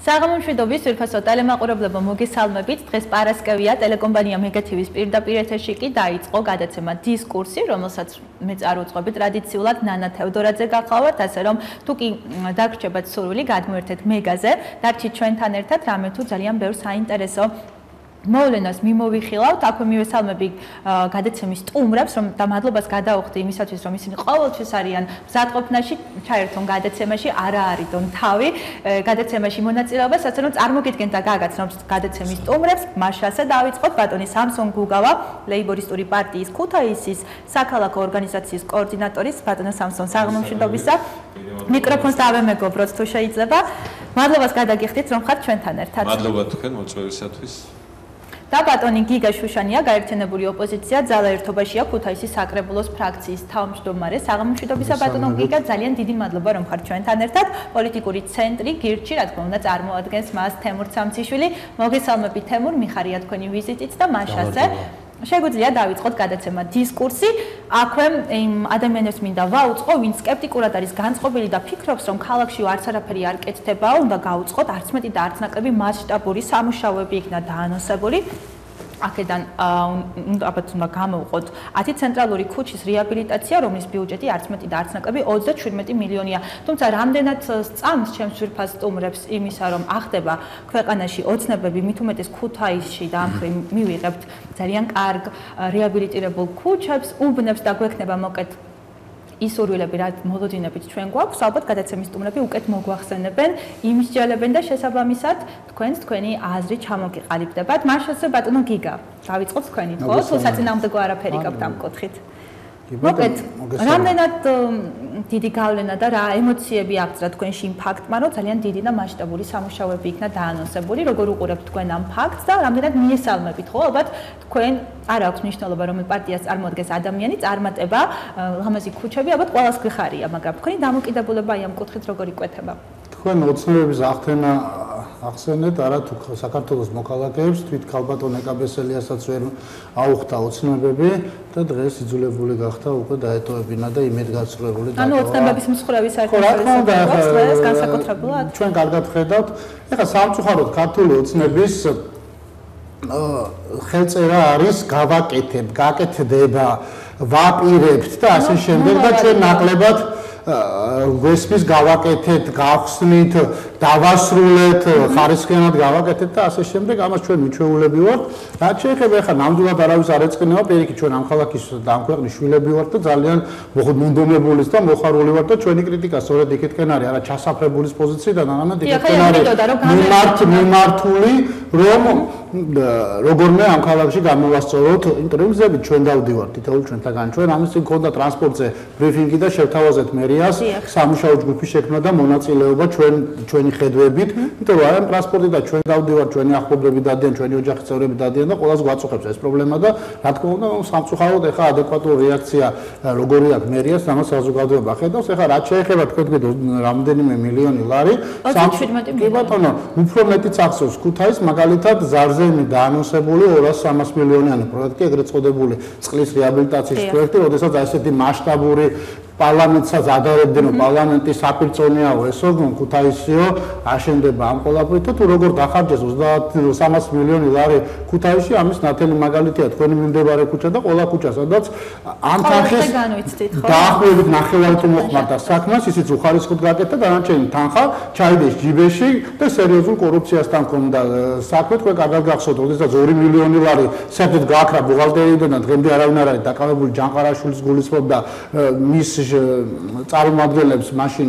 საღამომშვიდობის ვირფასო ტელემაყურებლებო მოგესალმებით. დღეს პარასკევია, ტელეკომპანია მეგათივის პირდაპირ ეთერში კი დაიწყო გადაცემა დისკურსი, რომელსაც მე წარუწყობი ტრადიციულად ნანა თევდორაძე გახლავართ, ასე რომ თუ კი დაგრჩებათ სურვილი, გადმოერთეთ მეგაზე, დარჩით ჩვენთან ერთად, რამე თუ ძალიან ბევრ საინტერესო მოვლენას მიმოვიხილავთ, აქვე მივესალმები გადაცემის სტუმრებს, რომ და მადლობას გადაუხდი იმისათვის, რომ ისინი ყოველთვის არიან მზადყოფნაში, ჩაერთონ გადაცემაში, არა არიდონ თავი გადაცემაში მონაწილეობას, ასე რომ წარმოგიდგენთ და გაგაცნობთ გადაცემის სტუმრებს, მაშასა დავიწყოთ ბატონი სამსონ გუგავა, ლეიბორისტური პარტიის ქუთაისის საქალაქო ორგანიზაციის კოორდინატორის ბატონო სამსონ საღმომშვიდობისა. მიკროფონს დავემეგობროთ თუ შეიძლება. მადლობას გადაგიხდით, რომ ხართ ჩვენთან ერთად. მადლობა თქვენ მოწვევისათვის. და ბატონი გიგა შუშანია გაერთიანებული ოპოზიცია ძალა ერთობაშია ქუთაისის საკრებულოს ფრაქციის თავმჯდომარე. საღამომშვიდობისა ბატონო გიგა ძალიან დიდი მადლობა რომ ხართ ჩვენთან ერთად პოლიტიკური ცენტრი გირჩი რა თქმა უნდა წარმოადგენს მას თემურ სამციშვილი. მოგესალმები თემურ მიხარია თქვენი ვიზიტით და მაშასე შეგვიძლია დავიწყოთ გადაცემა დისკურსი. აქვე იმ ადამიანებს მინდა ვაუწყო, ვინც სკეპტიკურად არის განწყობილი და ფიქრობს, რომ ქალაქში არც არაფერი არ კეთდება, უნდა გაუწყოთ არც მეტი და არც ნაკლები მასშტაბური სამუშაოები იქნა დაანონსებული. აქედან ალბათ უნდა გამოვყოთ 10 ცენტრალური ქუჩის რეაბილიტაცია, რომლის ბიუჯეტი არც მეტი და არც ნაკლები 37 მილიონია. თუმცა რამდენად სწამს ჩემს ვირფას სტუმრებს იმისა, რომ ახდება ქვეყანაში ოცნებები, მით უმეტეს ქუთაისში და ამ მივიღებთ ძალიან კარგ რეაბილიტირებულ ქუჩებს, უბნებს და გვექნება მოკეთ ისურვილები რა მოლოდინებით ჩვენ გვაქვს, ალბათ გადაცემის სტუმრები უკეთ მოგვახსენებენ, იმისჯალებენ და შესაბამისად თქვენს თქვენი აზრი ჩამოგიყალიბდებათ. მაშასე ბატონო გიგა, დავიწყოთ თქვენი ხო? თუ საწინააღმდეგო არაფერი გაქვთ ამ კუთხით. მოკლედ, რამდენად დიდი გავლენა და რა ემოციები აღწრა თქვენში იმ ფაქტმა, რომ ძალიან დიდი და მასშტაბური სამუშაოები იქნა დაანონსებული, როგორ უყურებთ თქვენ ამ ფაქტს და რამდენად მიესალმებით, ხო? ალბათ თქვენ არ აქვს მნიშვნელობა, რომ პარტიას წარმოადგენს ადამიანი, წარმატება, ლამაზი ქუჩები, ალბათ ყოველს გიხარია, მაგრამ თქვენი დამოკიდებულება აი ამ კუთხით როგორ იკვეთება? თქვენ ოცნებების აღთენა ახსენეთ არა თუ საქართველოს მოქალაქეებს თვით ქალბატონ ეკაბესელიასაც ვერ აუხდა ოცნებები და დღეს იძულებული გახდა უკვე დაეტოვებინა და იმედგაცრუებული და ანუ ოცნებების მსხვერპლი საერთაშორისო დღეს განსაკუთრებულად ჩვენ კარგად ხედავთ ეხლა სამწუხაროდ ქართული ოცნების ხელწერა არის გავაკეთებ, გაკეთდება, ვაპირებთ და ასე შემდეგ და ჩვენ ნაკლებად ვესმის გავაკეთეთ, გავხსნით, დავასრულეთ, ხარისხიანად გავაკეთეთ და ასე შემდეგ, ამას ჩვენ მიჩვეულები ვართ. რაც შეეხება ახლა ნამდვილად არავის არ ეწყინება, პირიქით ჩვენ ამ ქალაქის და ამ ქვეყნის შვილები ვართ და ძალიან მოხდომებულის და მოხარული ვართ და ჩვენი კრიტიკა სწორედ იქეთკენ არის, არა ჩასაფრებულის პოზიციიდან, არამედ იქეთკენ არის. მიმართ მიმართული, რომ როგორმე ამ ქალაქში გამოვასწოროთ ინტერვიუზები ჩვენ დავდივართ თითოეულ ჩვენთაგან. ჩვენ ამის წინ ქონდა ტრანსპორტზე ბრიფინგი და შევთავაზეთ მერიას სამუშაო ჯგუფის შექმნა და მონაწილეობა ჩვენ ჩვენი ხედვებით. იმიტომ რომ ამ ტრანსპორტი და ჩვენ დავდივართ ჩვენი ახლობლები დადიან ჩვენი ოჯახის წევრები დადიან და ყოველს გვაწუხებს ეს პრობლემა და რა თქმა უნდა სამწუხაროდ ეხა ადეკვატური რეაქცია როგორი აქვს მერიას ამას საზოგადოება ხედავს. ეხა რაც შეეხება თქვენ რამდენიმე მილიონი ლარი. 37 კი ბატონო უფრო მეტიც ახსოვს ქუთაის მაგალითად ზარზე ზემი დაანონსებული 200-300 მილიონიანი პროექტი, ეგრეთ წოდებული წყლის რეაბილიტაციის პროექტი, როდესაც ასეთი მასშტაბური პარლამენტსაც ადარებდნენ რომ პარლამენტი საპირწონეაო ესო ქუთაისიო აშენდება ამ ყოლაფრით თუ როგორ დახარჯეს 30 მილიონი ლარი ქუთაისში ამის ნათელი მაგალითია თქვენი მიმდებარე ქუჩა და ყოლა ქუჩა სადაც ამ თანხის დაახლოებით ნახევარი თუ მოხმარდა საქმას ისიც უხარისხოდ გაკეთდა დანარჩენი თანხა ჩაიდეს ჯიბეში და სერიოზულ კორუფციასთან ქონდა. საქმე თქვენ კარგად გახსოვთ როდესაც 2 მილიონი ლარი საერთოდ გააქრა ბუღალტერიიდან და დღემდე არავინ არ არის დაკავებული ჯანყარაშვილის გულისხმობდა მის წარმოადგენლებს მაშინ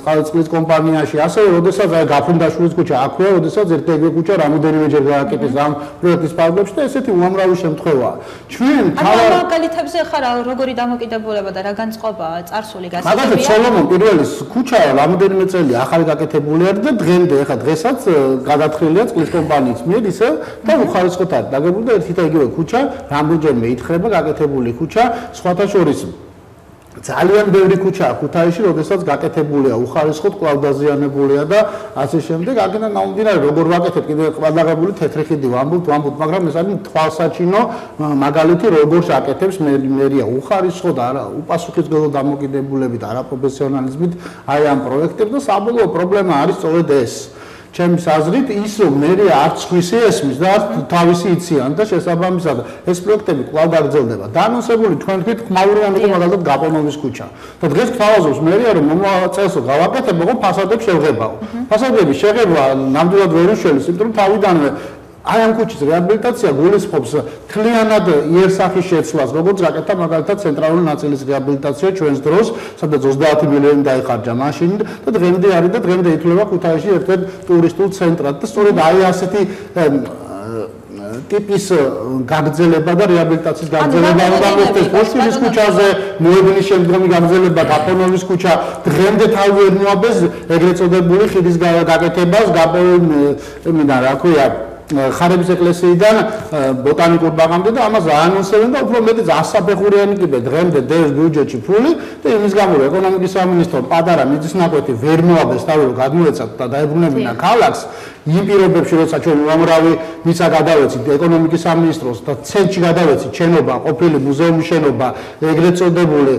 წყალწლის კომპანიაში. ასევე როდესაც აი გაფრინდაშვილის ქუჩა აქვეა როდესაც ერთ-ერთი ქუჩა რამოდენიმეჯერ გააკეთეს ამ პროექტის პარლამენტში და ესეთი უამრავი შემთხვევაა ჩვენ თავად მაგალითებზე ხარ როგორი დამოკიდებულება და რა განწყობა წარსული გასაგებია მაგალითად სოლომონ პირველის ქუჩა რამოდენიმე წელი ახალი გაკეთებული არის და დღემდე ხა დღესაც გადათხრილია წყლის კომპანიის მიერ ისე და უხარისხოთ არის დაგებული და ერთი და იგივე ქუჩა რამდენჯერმე ითხრება გაკეთებული ქუჩა სხვათა შორის ძალიან ბევრი ქუჩაა ქუთაისში, როდესაც გაკეთებულია, უხარისხოდ კლავდაზიანებულია და ასე შემდეგ. აგენა ნაუმდინარე როგორ ვაკეთებ კიდე ყველაღებული თეთრი ხიდი ვამბობთ, ვამბობთ, მაგრამ ეს არის თვალსაჩინო მაგალითი როგორ აკეთებს მერია უხარისხოდ არა უპასუხისმგებლო დამოკიდებულებით, არა პროფესიონალიზმით აი ამ პროექტებს და საბოლოო პრობლემა არის სწორედ ეს. ჩემს აზრით ის რომ მერია არც ხვისი ესმის და არც თავისი იციან და შესაბამისად ეს პროექტები კვლავ გაგრძელდება. დაანონსებული თქვენ თქვით ხმაურიანი იყო მაგალითად გაპონოვის ქუჩა. და დღეს თავაზობს მერია რომ მომავალ გავაკეთებ, მაგრამ ფასადებს შევღებაო. ფასადების შევღება ნამდვილად ვერ უშველის, იმიტომ რომ თავიდანვე აი ამ ქუჩის რეაბილიტაცია გულისხმობს თლიანად იერსახის შეცვლას, როგორც გაკეთა მაგალითად ცენტრალური ნაწილის რეაბილიტაცია ჩვენს დროს, სადაც 30 მილიონი დაიხარჯა მაშინ და დღემდე არის და დღემდე ითვლება ქუთაისში ერთ-ერთ ტურისტულ ცენტრად. და სწორედ აი ასეთი ტიპის გაგრძელება და რეაბილიტაციის გაგრძელება უნდა მოხდეს. პოშტის ქუჩაზე, მოედნის შემდგომი გაგრძელება გაპონოვის ქუჩა დღემდე თავი ვერ მოაბეს ეგრეთ წოდებული ხიდის გაკეთებას, გაპონოვის რა ქვია ხარების ეკლესიიდან ბოტანიკურ ბაღამდე და ამას აანონსებენ და უფრო მეტი ასაფეხურიანი კიდე დღემდე დევს ბიუჯეტში ფული და იმის გამო რომ ეკონომიკის სამინისტრო პატარა მიწისნაკვეთი ვერ მოაბეს თავი რომ გადმოეცათ და დაებრუნებინა ქალაქს იმ პირობებში როცა ჩვენ უამრავი მისა გადავეცით ეკონომიკის სამინისტროს და ცენტრში გადავეცით შენობა ყოფილი მუზეუმის შენობა ეგრეთ წოდებული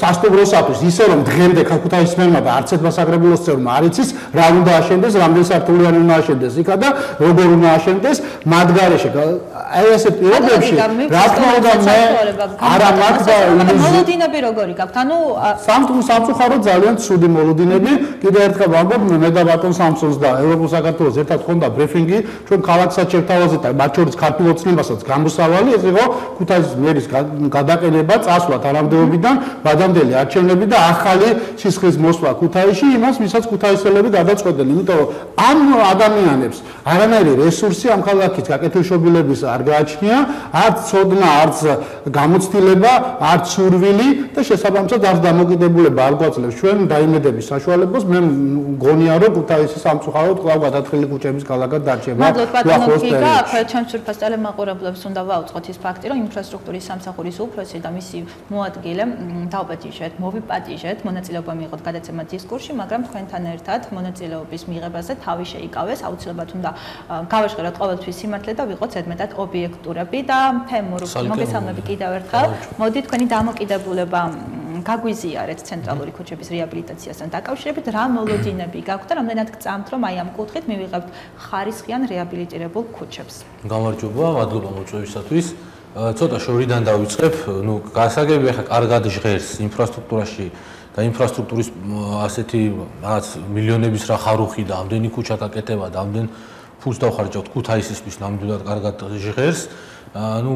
სასტუმროსათვის ისე რომ დღემდე ქუთაისის მერმა და არც ერთ მასაგრებულოს წევრმა არ იცის რა უნდა აშენდეს რამდენი სართულიანი უნდა აშენდეს. იქა და როგორ უნდა აშენდეს? მათ გარეშე აი ესე პირობებში რა თქმა უნდა მე არა მაგ და მოლოდინები როგორი გაქვთ? ანუ სამწუხაროდ ძალიან ცუდი მოლოდინები. კიდე ერთხელ ვამბობ მე და ბატონ სამსონს და ევროპულ საქართველოს ერთად ხონდა ბრიფინგი ჩვენ ქალაქსაც შევთავაზეთ და მათ შორის ქართულ ოცნებასაც გამოსავალი ეს იყო ქუთაისის მერის გადაყენება წასვლა თანამდებობიდან ბადამდელი არჩევნები და ახალი სისხლის მოსვლა ქუთაისში იმას ვისაც ქუთაისელები გადაწყვეტენ იმიტომ რომ ამ ადამიანებს არანაირი რესურსი ამ ქალაქის გაკეთილშობილების არ გააჩნია არც ცოდნა არც გამოცდილება არც სურვილი და შესაბამისად არც დამოკიდებულება არ გვაძლევს. ჩვენ დაიმედების საშუალებას მე მგონია რომ ქუთაისის სამწუხაროდ კვლავ გადათხილი ქუჩების ქალაქად დარჩება. მადლობ ბატონო გიგა, ჩემს სურფას ტელემაყურებლებს უნდა ვაუწყოთ ის ფაქტი, რომ ინფრასტრუქტურის სამსახურის უფროსი და მისი მოადგილე დაუპატიჟეთ, მოვიპატიჟეთ, მონაწილეობა მიიღოთ გადაცემა დისკურსში, მაგრამ თქვენთან ერთად მონაწილეობის მიღებაზე თავი შეიკავეს, აუცილებლად უნდა გავაშღეროთ ყოველთვის სიმართლე და ვიყოთ ზედმეტად ობიექტურები და თემურ მოგესალმები კიდევ ერთხელ. მოდი თქვენი დამოკიდებულება გაგვიზიარეთ ცენტრალური ქუჩების რეაბილიტაციასთან დაკავშირებით. რა მოლოდინები გაქვთ და რამდენად გწამთ რომ აი ამ კუთხით მივიღებთ ხარისხიან რეაბილიტირებულ ქუჩებს. გამარჯობა მადლობა მოწვევისათვის. ცოტა შორიდან დავიწყებ. ნუ გასაგები ახლა კარგად ჟღერს ინფრასტრუქტურაში და ინფრასტრუქტურის ასეთი რაღაც მილიონების რა ხარუხი და ამდენი ქუჩა გაკეთება და ამდენ ფულს დავხარჯავთ ქუთაისისთვის ნამდვილად კარგად ჟღერს. ანუ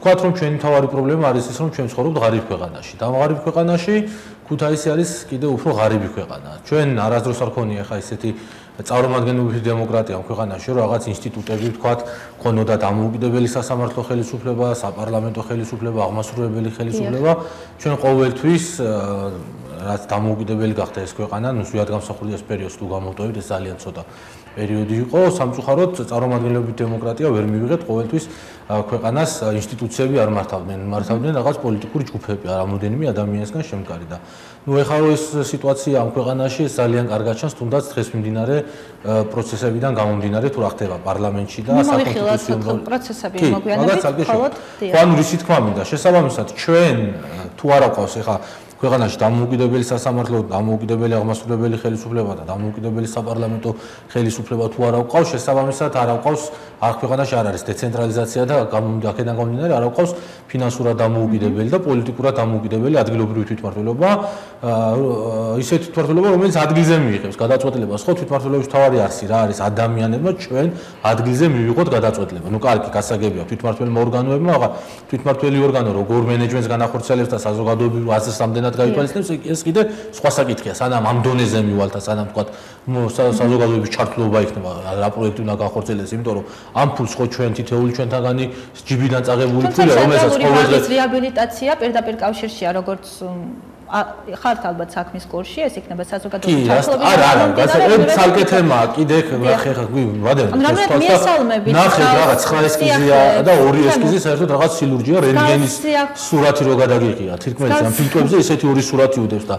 თქვათ რომ ჩვენი თავარი პრობლემა არის ის რომ ჩვენ ცხოვრობთ ღარიბ ქვეყანაში. და ღარიბ ქვეყანაში ქუთაისი არის კიდევ უფრო ღარიბი ქვეყანა. ჩვენ არასდროს არ ქონია ხა ესეთი წარმომადგენლობითი დემოკრატია ქვეყანაში რომ რაღაც ინსტიტუტები თქვათ ქონოდა დამოუკიდებელი სასამართლო ხელისუფლება საპარლამენტო ხელისუფლება აღმასრულებელი ხელისუფლება. ჩვენ ყოველთვის რაც დამოუკიდებელი გახდა ეს ქვეყანა ნუ ზუსტად გამოსახულია ეს პერიოდი თუ გამოვტოვეთ ეს ძალიან ცოტა პერიოდი იყო. სამწუხაროდ წარმომადგენლობითი დემოკრატია ვერ მივიღეთ ყოველთვის ქვეყანას ინსტიტუციები არ მართავდნენ. მართავდნენ რაღაც პოლიტიკური ჯგუფები რამოდენიმე ადამიანისგან შემკარი და ნუ ეხლა რო ეს სიტუაცია ამ ქვეყანაში ძალიან კარგად ჩანს თუნდაც დღეს მიმდინარე პროცესებიდან გამომდინარე თუ რა ხდება პარლამენტში და საკონსტიტუციო პროცესები მოგვიანებით ხოლოდ ხო ანუ რისი თქმა მინდა შესაბამისად ჩვენ თუ არა ყავს ეხლა ქვეყანაში დამოუკიდებელი სასამართლო, დამოუკიდებელი აღმასრულებელი ხელისუფლება და დამოუკიდებელი საპარლამენტო ხელისუფლება თუ არ აყავს, შესაბამისად არ აყავს არ ქვეყანაში არ არის დეცენტრალიზაცია და აქედან გამომდინარე არ აყავს ფინანსურად დამოუკიდებელი და პოლიტიკურად დამოუკიდებელი ადგილობრივი თვითმმართველობა, ისეთი თვითმმართველობა, რომელიც ადგილზე მიიღებს გადაწყვეტილებას. ხო, თვითმმართველობის თავი არსი რა არის ადამიანებმა ჩვენ ადგილზე მივიღოთ გადაწყვეტილება. ნუ კარგი, გასაგებია თვითმმართველმა ორგანოებმა, აღარ თვითმმართველი ორგანო როგორ მენეჯმენტს განახორციელებს და საზოგადოებრივ აზრს ამდენად კარგად გაითვალისწინებს ეს კიდე სხვა საკითხია სანამ ამ დონეზე მივალთ სანამ თქვა საზოგადოების ჩართულობა იქნება რა პროექტი უნდა განხორციელდეს იმიტომ რომ ამ ფულს ხო ჩვენ თითეული ჩვენთაგანი ჯიბიდან წაღებული ფულია რომელსაც ყოველდღე რეაბილიტაცია პირდაპირ კავშირშია როგორც ხართ ალბათ საქმის კურსში, ეს იქნება საზოგადოების ჩართულობის. არა, არა, გასაგებ ცალკე თემაა, კიდე ხეხა გვი ვადები. ნახე რაღაც 9 ესკიზია და ორი ესკიზი საერთოდ რაღაც სილურჯია რენტგენის სურათი რო გადაგიღია. თირკმელი ამ ფილტრებზე ესეთი ორი სურათი უდევს და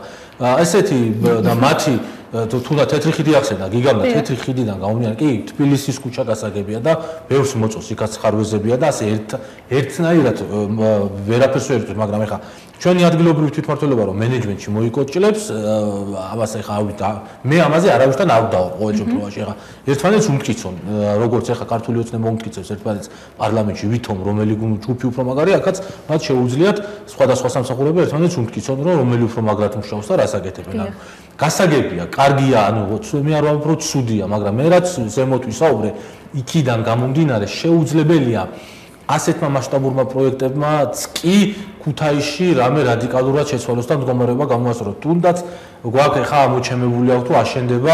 ესეთი და მათი თუნდაც თეთრი ხიდი ახსენდა გიგამდა თეთრი ხიდიდან გამომდინარე კი თბილისის ქუჩა გასაგებია და ბევრს მოწოს იქაც ხარვეზებია და ასე ერთ ერთნაირად ვერაფერს ვერ ვერწევ მაგრამ ეხა ჩვენი ადგილობრივი თვითმმართველობა რომ მენეჯმენტში მოიკოჭლებს, ამას ეხა ავით მე ამაზე არავისთან არ დავარ ყოველ შემთხვევაში. ეხა ერთმანეთს უმტკიცონ, როგორც ეხა ქართული ოცნება უმტკიცებს ერთმანეთს პარლამენტში ვითომ რომელი ჯგუფი უფრო მაგარი, ახაც მათ შეუძლიათ სხვადასხვა სამსახურები ერთმანეთს უმტკიცონ, რომ რომელი უფრო მაგრად მუშაობს და რას აკეთებენ. გასაგებია, კარგია, ანუ მე არ ვამბობ, რომ ცუდია, მაგრამ მე რაც ზემოთ ვისაუბრე, იქიდან გამომდინარე შეუძლებელია ასეთმა მასშტაბურმა პროექტებმაც კი ქუთაისში რამე რადიკალურად შეცვალოს და მდგომარეობა გამოასწოროს. თუნდაც გვაქვს ხა ამოჩემებული აქვს თუ აშენდება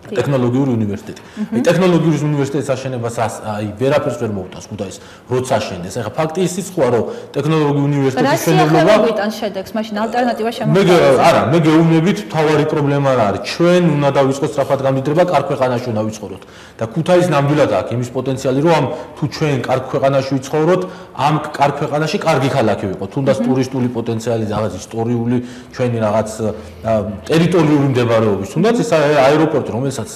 ტექნოლოგიური უნივერსიტეტი. აი ტექნოლოგიური უნივერსიტეტის აშენებას აი ვერაფერს ვერ მოუტანს ქუთაის როცა აშენდეს. ახლა ფაქტი ისიც ხოა რომ ტექნოლოგიური უნივერსიტეტის შენობა რა შეეხება შედეგს, მაშინ ალტერნატივა შემოგვიყვება. მე არა, მე გეუბნებით თავარი პრობლემა რა არის. ჩვენ უნდა დავიწყოთ სწრაფად გამდიდრება კარგ ქვეყანაში უნდა ვიცხოვროთ. და ქუთაის ნამდვილად აქვს იმის პოტენციალი რომ ამ თუ ჩვენ კარგ ქვეყანაში ვიცხოვროთ, ამ კარგ ქვეყანაში კარგი ქალაქი ვიყოთ. თუნდაც ტურისტული პოტენციალი, რაღაც ისტორიული ჩვენი რაღაც ტერიტორიული მდებარეობის, თუნდაც ეს აეროპორტი რომელიც რომელსაც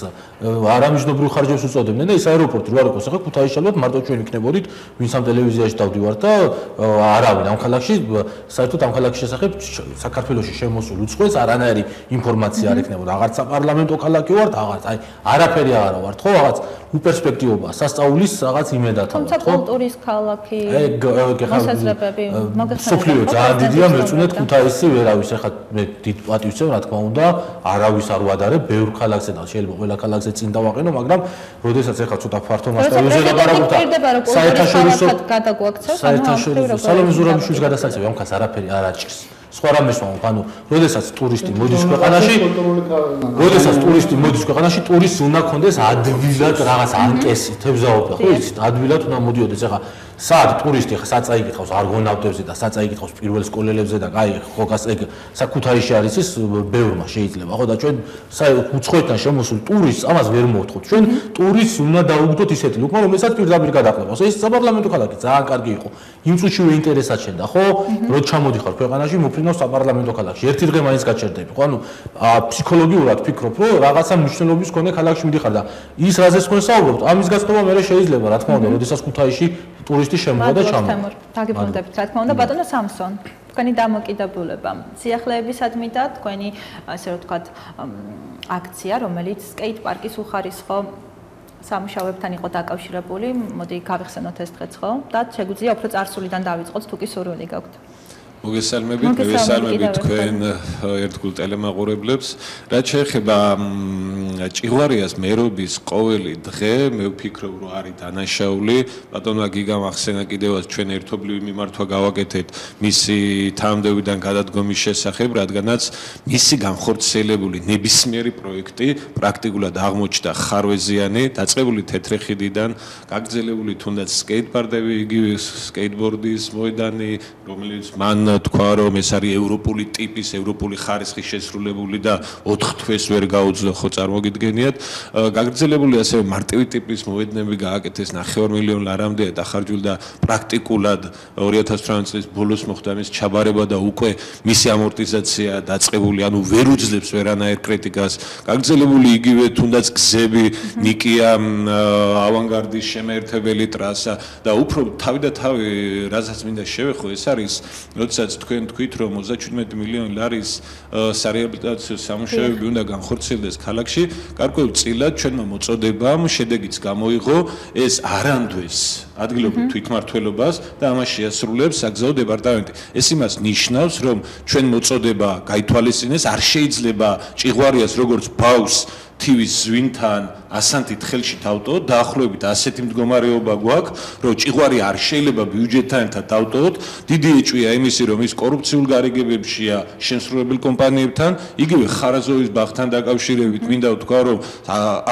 არამიჯნობრივ ხარჯებს უწოდებდნენ და ეს აეროპორტი რო არ იყოს ახლა ქუთაისში ალბათ მარტო ჩვენ ვიქნებოდით ვინც ამ ტელევიზიაში დავდივართ და არავინ ამ ქალაქში საერთოდ ამ ქალაქის შესახებ საქართველოსში შემოსულ უცხოეს არანაირი ინფორმაცია არ ექნებოდა. აღარც საპარლამენტო ქალაქი ვართ აღარც აი არაფერი აღარა ვართ ხო? რაღაც უპერსპექტივობა სასწაულის რაღაც იმედად ვართ ხო? თუმცა კულტურის ქალაქი მოსაზრებები მოგეხსენებათ სოფლიო ძალიან დიდია მე ვწუნეთ ქუთაისი ვერავის ახლა მე დიდ პატივს რა თქმა უნდა არავის არ ვადარებ ბევრ ქალაქზე და შეიძლება შეიძლება ყველა ქალაქზე წინ დავაყენო, მაგრამ როდესაც ეხლა ცოტა ფართო მასშტაბზე ლაპარაკობთ საერთაშორისო გადაგვაქცევს, საერთაშორისო სალომე ზურაბიშვილის გადასაცემი ამქაც არაფერი არ აჭირს. სხვა რამეს ვამბობ, ანუ როდესაც ტურისტი მოდის ქვეყანაში, როდესაც ტურისტი მოდის ქვეყანაში, ტურისტს უნდა კონდეს ადვილად რაღაც ანკესი, თებზაობა, ხო იცით, ადვილად უნდა მოდიოდეს ეხლა სად ტურისტი ხა საწაი გითხავს არგონავტებზე და საწაი გითხავს პირველ სკოლელებზე და კაი ხო გას ეგ საკუთარიში არის ის ბევრმა შეიძლება ხო და ჩვენ უცხოეთთან შემოსულ ტურისტს ამას ვერ მოვთხოვთ ჩვენ ტურისტს უნდა დაუგდოთ ისეთი ლუკმა რომელსაც პირდაპირ გადაყნებას ეს საპარლამენტო ქალაქი ძალიან კარგი იყო. იმ წუთშივე ინტერესად შენდა ხო? რო ჩამოდიხარ ქვეყანაში მოფრინავს საპარლამენტო ქალაქში. ერთი დღე მაინც გაჩერდები ხო? ანუ ფსიქოლოგიურად ფიქრობ რომ რაღაცა მნიშვნელობის კონე ქალაქში მიდიხარ და ის რაზეც ხო საუბრობთ ამის გასწრება მე შეიძლება რა თქმა უნდა როდესაც ქუთაისში ტურისტი შემოვა და ჩამოვა. დაგიბრუნდებით, რა თქმა უნდა, ბატონო სამსონ. თქვენი დამოკიდებულება. სიახლეებისადმი და თქვენი ასე რომ ვთქვათ, აქცია, რომელიც სკეით პარკის უხარისხო სამუშაოებთან იყო დაკავშირებული. მოდი გავიხსენოთ ეს დღეც ხო? და შეგვიძლია უფრო წარსულიდან დავიწყოთ, თუ კი სურვილი გაქვთ. მოგესალმებით, მოგესალმებით თქვენ ერთგულ ტელემაყურებლებს. რაც შეეხება ჭიღვარიას მერობის ყოველი დღე, მე ვფიქრობ, რომ არის დანაშაული. ბატონმა გიგამ ახსენა კიდევაც ჩვენ ერთობლივი მიმართვა გავაკეთეთ მისი თამდევიდან გადადგომის შესახებ, რადგანაც მისი განხორციელებული ნებისმიერი პროექტი პრაქტიკულად აღმოჩნდა ხარვეზიანი, დაწყებული თეთრეხიდიდან, გაგრძელებული თუნდაც სკეიტბორდები, იგივე სკეიტბორდის მოედანი, რომელიც მან თქვა რომ ეს არის ევროპული ტიპის, ევროპული ხარისხის შესრულებული და 4 თვეს ვერ გაუძლო ხო წარმოგიდგენიათ. გაგრძელებული ასევე მარტივი ტიპის მოედნები გააკეთეს 9 მილიონ ლარამდე დახარჯული და პრაქტიკულად 2018 წლის ბოლოს მოხდა მის ჩაბარება და უკვე მისი ამორტიზაცია დაწყებული, ანუ ვერ უძლებს ვერანაირ კრიტიკას. გაგრძელებული იგივე თუნდაც გზები, ნიკია ავანგარდის შემეერთებელი ტრასა და უფრო თავი და თავი რასაც მინდა შევეხო ეს არის როცა როდესაც თქვენ თქვით რომ 37 მილიონი ლარის სარეაბილიტაციო სამუშაოები უნდა განხორციელდეს ქალაქში, გარკვეულ წილად ჩვენმა მოწოდებამ შედეგიც გამოიღო ეს არანდვეს ადგილობრივ თვითმართველობას და ამას შეასრულებს საგზაო დეპარტამენტი. ეს იმას ნიშნავს, რომ ჩვენ მოწოდება გაითვალისწინეს, არ შეიძლება ჭიღვარიას როგორც ბაუს თივის ზვინთან ასანთით ხელში დავტო დაახლოებით ასეთი მდგომარეობა გვაქვს რომ ჭიღვარი არ შეიძლება ბიუჯეტთან ერთად დავტოთ დიდი ეჭვია იმისი რომ ის კორუფციულ გარიგებებშია შემსრულებელ კომპანიებთან. იგივე ხარაზოვის ბაღთან დაკავშირებით მინდა ვთქვა რომ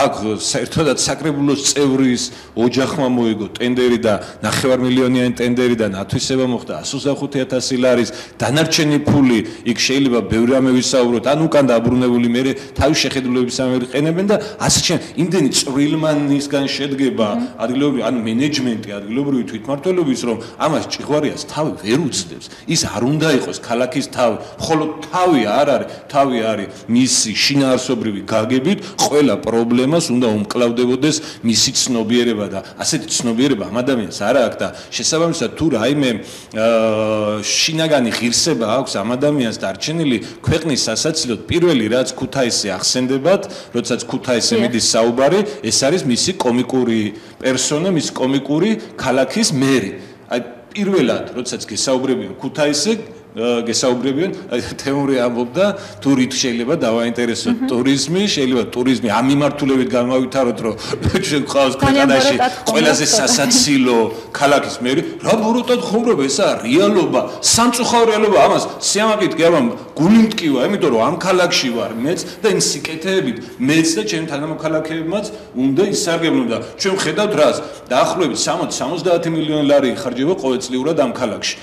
აქ საერთოდაც საკრებულოს წევრის ოჯახმა მოიგო ტენდერი და 9 მილიონიანი ტენდერი და ნათვისება მოხდა 125000 ლარის დანარჩენი ფული. იქ შეიძლება ბევრი რამე ვისაუბროთ. ან უკან დაბრუნებული მე თავის შეხედულებისამე იყენებენ და ასე შენ იმდენი წვრილმანისგან შედგება ადგილობრივი ან მენეჯმენტი ადგილობრივი თვითმმართველობის რომ ამას ჭიღვარიას თავი ვერ უძდებს ის არ უნდა იყოს ქალაქის თავი. ხოლო თავი არ არის თავი არის მისი შინაარსობრივი გაგებით ყველა პრობლემას უნდა უმკლავდებოდეს მისი ცნობიერება და ასეთი ცნობიერება ამ ადამიანს არ აქვს და შესაბამისად თუ რაიმე შინაგანი ღირსება აქვს ამ ადამიანს დარჩენილი ქვეყნის სასაცილოდ პირველი რაც ქუთაისი ახსენდებათ როდესაც ქუთაისი მიდის საუბარი ეს არის მისი კომიკური პერსონა მის კომიკური ქალაქის მერი. აი პირველად როდესაც გესაუბრებიან ქუთაისზე გესაუბრებიან, თეორე ამბობდა, თუ რით შეიძლება დავაინტერესოთ ტურიზმი, შეიძლება ტურიზმი ამ მიმართულებით განვავითაროთ, რომ შეგყავს ქვეყანაში ყველაზე სასაცილო ქალაქის მერი, რა ბუროტად ხუმრობა ესა რეალობა, სამწუხარო რეალობა ამას. სიამაყით კი ამამ გული მტკივა, იმიტომ რომ ამ ქალაქში ვარ მეც და იმ სიკეთეებით მეც და ჩემ თანამოქალაქეებმაც უნდა ისარგებლონ და ჩვენ ხედავთ რას, დაახლოებით 60-70 მილიონი ლარი ხარჯება ყოველწლიურად ამ ქალაქში.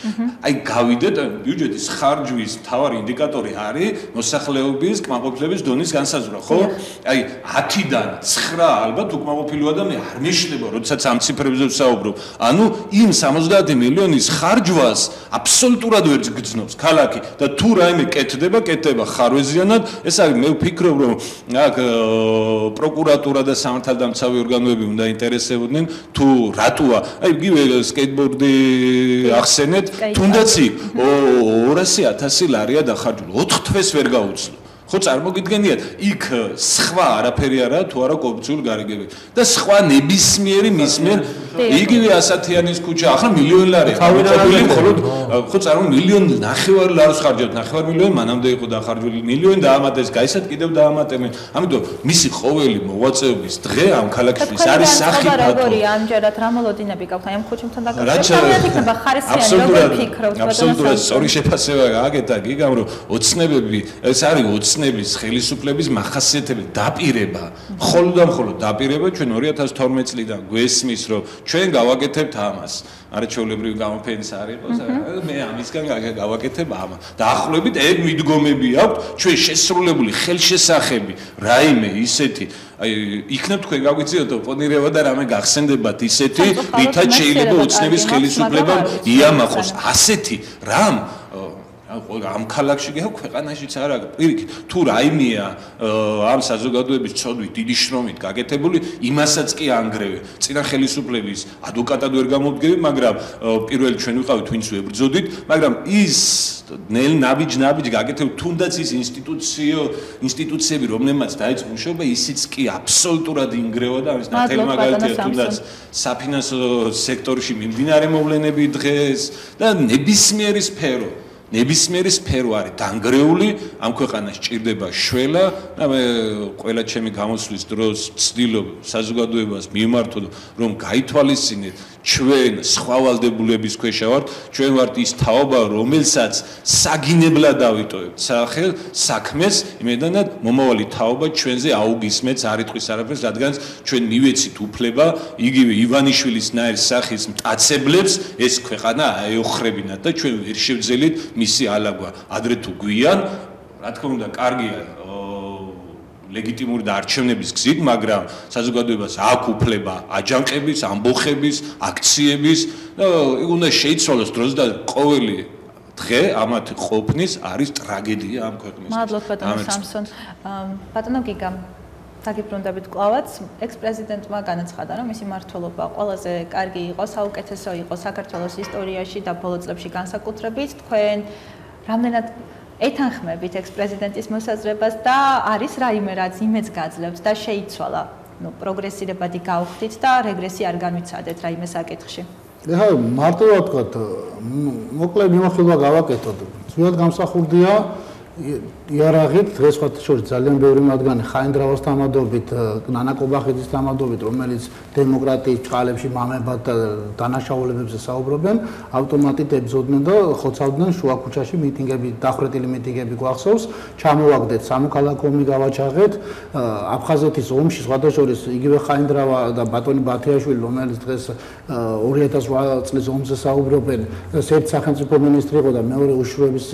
აი გავიდეთ ბიუჯეტი ბიუჯეტის ხარჯვის მთავარი ინდიკატორი არის მოსახლეობის კმაყოფილების დონის განსაზღვრა, ხო? აი 10-დან 9 ალბათ უკმაყოფილი ადამიანი არ მეშლება, როდესაც ამ ციფრებზე ვსაუბრობ. ანუ იმ 70 მილიონის ხარჯვას აბსოლუტურად ვერ გძნობს ქალაქი და თუ რაიმე კეთდება, კეთდება ხარვეზიანად, ეს არის მე ვფიქრობ, რომ აქ პროკურატურა და სამართალდამცავი ორგანოები უნდა ინტერესებოდნენ. თუ რატოა, აი იგივე სკეიტბორდი ახსენეთ, თუნდაც 200000 ლარია დახარჯული 4 თვეს ვერ გაუძლო ხო წარმოგიდგენიათ? იქ სხვა არაფერი არაა თუ არა კორუფციული გარიგები და სხვა ნებისმიერი მისმენ იგივე ასათიანის ქუჩა ახლა მილიონი ლარია გამოფებული მხოლოდ ხო. წარმო მილიონი ნახევარი ლარს ხარჯავთ. ნახევარ მილიონი მანამდე იყო დახარჯული. მილიონი დაამატეს გაიცად კიდევ დაამატებენ. ამიტომ მისი ყოველი მოღვაწეობის დღე ამ ქალაქში არის სახიფათო როგორია? ამჯერად რა მოლოდინები გაქვთ? ამ ქუჩებთან დაკავშირებით იქნება ხარისიანი როგორ ფიქრობთ? აბსოლუტურად სწორი შეფასება გააკეთა გიგამ რომ ოცნებები ეს არის ოცნების ხელისუფლების מחასიათებელი დაპირება ხოლმე და მხოლოდ დაპირება ჩვენ 2012 წლიდან გვესმის რომ ჩვენ გავაკეთებთ ამას. არჩეულებრივი გამოფენის არ იყოს, მე ამისგან გავაკეთებ ამა. დაახლოებით ეგ მიდგომები აქვს ჩვენ შესრულებული ხელშესახები, რაიმე ისეთი აი იქნებ თქვენ გაგვიწიოთ ოპონირება და რამე გახსენდებათ ისეთი, რითაც შეიძლება უცნების ხელისუფლებამ იამახოს. ასეთი რამ ამ ქალაქში გეო ქვეყანაშიც არა. პირიქით თუ რაიმეა ამ საზოგადოების წოდვით დიდი შრომით გაკეთებული იმასაც კი ანგრევე. წინა ხელისუფლების ადვოკატად ვერ გამოვდგები მაგრამ პირველ ჩვენ ვიყავით ვინც ვებრძოდით მაგრამ ის ნელ ნაბიჯ ნაბიჯ გაკეთებული თუნდაც ის ინსტიტუციო ინსტიტუციები რომლებმაც დაიწყო მუშაობა ისიც კი აბსოლუტურად ინგრევა და ამის ნათელი მაგალითია თუნდაც საფინანსო სექტორში მიმდინარე მოვლენები დღეს და ნებისმიერი სფერო ნებისმიერი სფერო არის დანგრეული, ამ ქვეყანას ჭირდება შველა და მე ყველა ჩემი გამოსვლის დროს ვცდილობ საზოგადოებას მიმართო რომ გაითვალისწინეთ ჩვენ სხვავალდებულების ქვეშ ვართ, ჩვენ ვართ ის თაობა, რომელსაც საგინებლად დავიტოვებთ. სახელ საქმეს, იმედანად მომავალი თაობა ჩვენზე აუგისმეც არიტყვის არაფერს, რადგან ჩვენ მივეცით უფლება იგივე ივანიშვილის ნაერ სახის მტაცებლებს ეს ქვეყანა აეოხრებინათ და ჩვენ ვერ შევძელით მისი ალაგვა ადრე თუ გვიან, რა თქმა უნდა, კარგია ლეგიტიმური დარჩენების გზით, მაგრამ საზოგადოებას აქვს უფლება აჯანყების, ამბოხების, აქციების და უნდა შეიცვალოს დროს და ყოველი დღე ამათ ყოფნის არის ტრაგედია ამ ქვეყნის. მადლობ ბატონო სამსონ. ბატონო გიგამ დაგიბრუნდებით კლავაც ექს-პრეზიდენტმა განაცხადა რომ მისი მართლობა ყველაზე კარგი იყო, საუკეთესო იყო საქართველოს ისტორიაში და ბოლო წლებში განსაკუთრებით თქვენ რამდენად ეთანხმებით ექს-პრეზიდენტის მოსაზრებას და არის რაიმე რაც იმეც გაძლევს და შეიცვალა ნუ პროგრესირებადი გავხდით და რეგრესი არ განვიცადეთ რაიმე საკითხში. ეხლა მარტო ვთქვათ, მოკლე მიმოხილვა გავაკეთოთ. ძვირად გამსახურდია იარაღით დღეს ხოთ შორის ძალიან ბევრი მათგანი ხაინდრავას თამადობით, ნანაკობახეთის თამადობით, რომელიც დემოკრატიის წყალებში მამებად და დანაშაულებებზე საუბრობენ, ავტომატით ებზოდნენ და ხოცავდნენ შუა ქუჩაში მიტინგები, დახვრეტილი მიტინგები გვახსოვს, ჩამოვაგდეთ სამოქალაქო ომი გავაჩაღეთ, აფხაზეთის ომში სხვათა შორის იგივე ხაინდრავა და ბატონი ბათიაშვილი, რომელიც დღეს 2008 წლის ომზე საუბრობენ, ერთ სახელმწიფო მინისტრი იყო და მეორე უშუალობის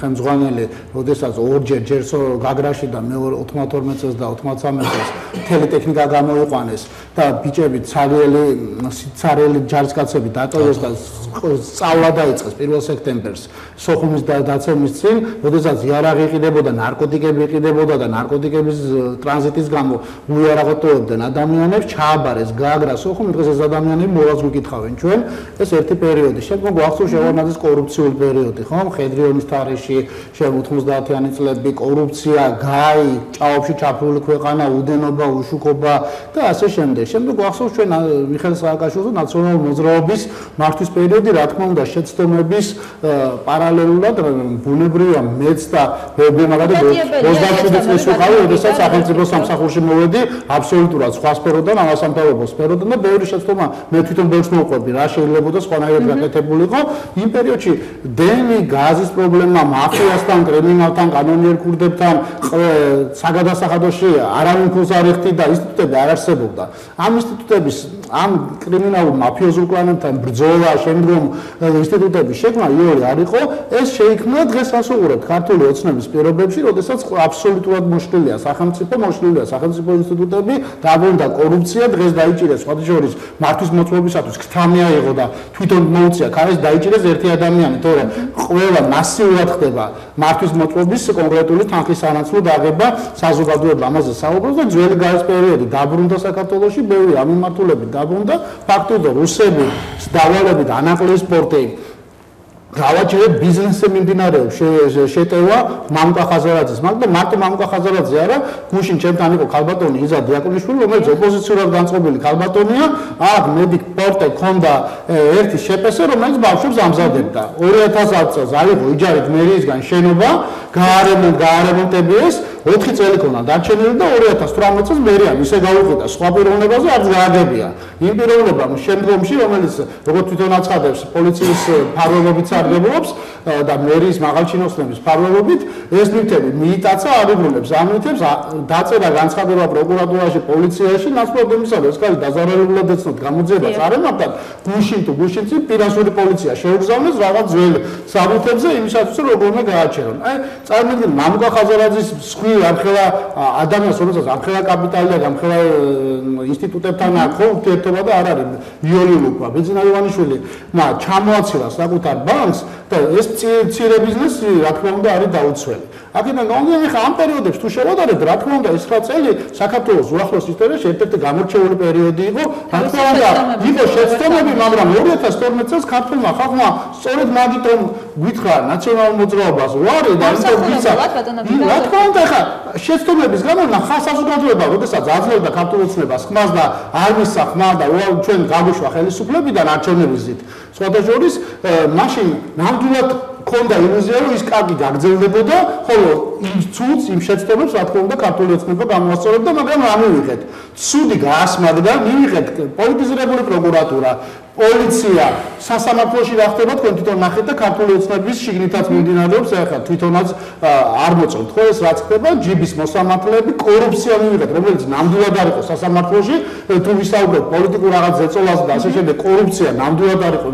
ხელმძღვანელი როდესაც ორჯერ ჯერსო გაგრაში და მეორე 92 წელს და 93 წელს მთელი ტექნიკა გამოიყვანეს და ბიჭები ცარიელი სიცარიელი ჯარისკაცები დატოვეს და სწავლა დაიწყეს 1 სექტემბერს სოხუმის დაცემის წინ, როდესაც იარაღი იყიდებოდა, ნარკოტიკები იყიდებოდა და ნარკოტიკების ტრანზიტის გამო უიარაღოებდნენ ადამიანებს, ჩააბარეს გაგრა სოხუმი, დღეს ეს ადამიანები მოვას გიკითხავენ ჩვენ, ეს ერთი პერიოდი. შემდგომ გვახსოვს შევარნაძის კორუფციული პერიოდი, ხო? მხედრიონის თარეში, შემ 90-იანი წლები, კორუფცია, გაი, ჭაობში ჩაფრული ქვეყანა, უდენობა, უშუქობა და ასე შემდეგ. შემდგომ გვახსოვს ჩვენ მიხეილ სააკაშვილის ნაციონალურ მოძრაობის მართვის პერიოდი, რა თქმა უნდა, შეცდომების პარალელურად ბუნებრივია მეც და ბევრი მაგალითად 27 წლის ვიყავი, როდესაც სახელმწიფო სამსახურში მოვედი, აბსოლუტურად სხვა სფეროდან, ამასამთავრობო სფეროდან და ბევრი შეცდომა მე თვითონ ბევრს მოყვები, რა შეიძლება და სხვანაირად გაკეთებულიყო. იმ პერიოდში დენი, გაზის პრობლემა, მაფიასთან, კრიმინალთან, კანონიერ ქურდებთან, საგადასახადოში არავინ ფულს არ ეხტი და ინსტიტუტები არ არსებობდა. ამ ინსტიტუტების ამ კრიმინალურ მაფიოზულ კლანებთან ბრძოლა, შემდგომ ინსტიტუტების შექმნა იორი არ იყო, ეს შეიქმნა დღეს ასუღურებთ ქართული ოცნების პირობებში, როდესაც აბსოლუტურად მოშლილია სახელმწიფო, მოშლილია სახელმწიფო ინსტიტუტები, დაბრუნდა კორუფცია, დღეს დაიჭირეს სხვადასხვა მართვის მოწყობისათვის ქთამი აიღო და თვითონ მოუწია, ქარეს დაიჭირეს ერთი ადამიანი, თორე ყველა მასიურად ხდება მართვის მოწყობის კონკრეტული თანხის სანაცვლო დაღება საზოგადოება ამაზე საუბრობს და ძველი გარის პერიოდი დაბრუნდა საქართველოში, ბევრი ამიმართულები დაბრუნდა, ფაქტობრივად რუსები, დავალებით ანაკლიის სპორტი გავაჩერებ ბიზნესზე მიმდინარეობს შეტევა მამუკა ხაზარაძის მაგრამ მარტო მამუკა ხაზარაძე არა. გუშინ ჩემთან იყო ქალბატონი იზა დიაკონიშვილი რომელიც ოპოზიციურად განწყობილი ქალბატონია. აქ მედი პორტე ქონდა ერთი შეპესე რომელიც ბავშვებს ამზადებდა. 2010 წელს აიღო იჯარით მერიისგან შენობა. გაარემონტ გაარემონტებიეს 4 წელი ქონა დარჩენილი და 2018 წელს მერია ისე გაუყიდა სხვა პიროვნებაზე არც გააგებია. იმ პიროვნებამ შემდგომში რომელიც როგორც თვითონ აცხადებს პოლიციის ფარველობით სარგებლობს და მერის მაღალჩინოსნების ფარველობით ეს ნივთები მიიტაცა აღიბრუნებს ამ ნივთებს დაწერა განცხადება პროკურატურაში პოლიციაში ნაცვლად ეს კაცი დაზარალებულად ეცნოთ გამოძიებას არ ემართათ გუშინ თუ გუშინცი პირასური პოლიცია შეუგზავნეს რაღაც ძველ საბუთებზე იმისათვის რომ უნდა გააჩერონ. აი წარმოგიდგენ მამუკა ხაზარაძის სხვი ამხელა ადამიანს რომელსაც ამხელა კაპიტალი და ამხელა ინსტიტუტებთან აქვს ურთიერთობა და არ არის. იოლი ლუკა ბეძინა ივანიშვილი მა ჩამოაცილა საკუთარ ბანკს და ეს ცირე ბიზნესი რა თქმა უნდა არის დაუცველი. აქედან გამომდინარე ხა ამ პერიოდებს თუ შევადარებთ რა თქმა უნდა ეს 9 წელი საქართველოს უახლოს ისტორიაში ერთ-ერთი გამორჩეული პერიოდი იყო რა თქმა უნდა იყო შეცდომები მაგრამ 2012 წელს ქართულმა ხალხმა სწორედ მაგიტომ გითხრა ნაციონალურ მოძრაობას ვარი და ისე გიცა. რა თქმა უნდა ხა შეცდომების გამო ხა საზოგადოება როდესაც აძლევდა ქართულ ოცნებას ხმას და არ მისცა ხმა და ჩვენ გაგვიშვა ხელისუფლებიდან არჩევნების ზით სხვადასხვა შორის მაშინ ნამდვილად ქონდა ილუზია რომ ის კარგი გაგრძელდებოდა ხოლო იმ ცუდს იმ შეცდომებს რა თქმა უნდა ქართული ოცნება გამოასწორებდა მაგრამ რა მივიღეთ? ცუდი გაასმაგდა მივიღეთ პოლიტიზირებული პროკურატურა პოლიცია სასამართლოში რა ხდება თქვენ თვითონ ნახეთ და ქართული ოცნების შიგნითაც მიმდინარეობს ახლა თვითონაც არ მოწონთ ხო ეს რაც ხდება ჯიბის მოსამართლეები კორუფცია მივიღეთ რომელიც ნამდვილად არ იყო სასამართლოში თუ ვისაუბრებთ პოლიტიკურ რაღაც ზეწოლაზე და ასე შემდეგ კორუფცია ნამდვილად არ იყო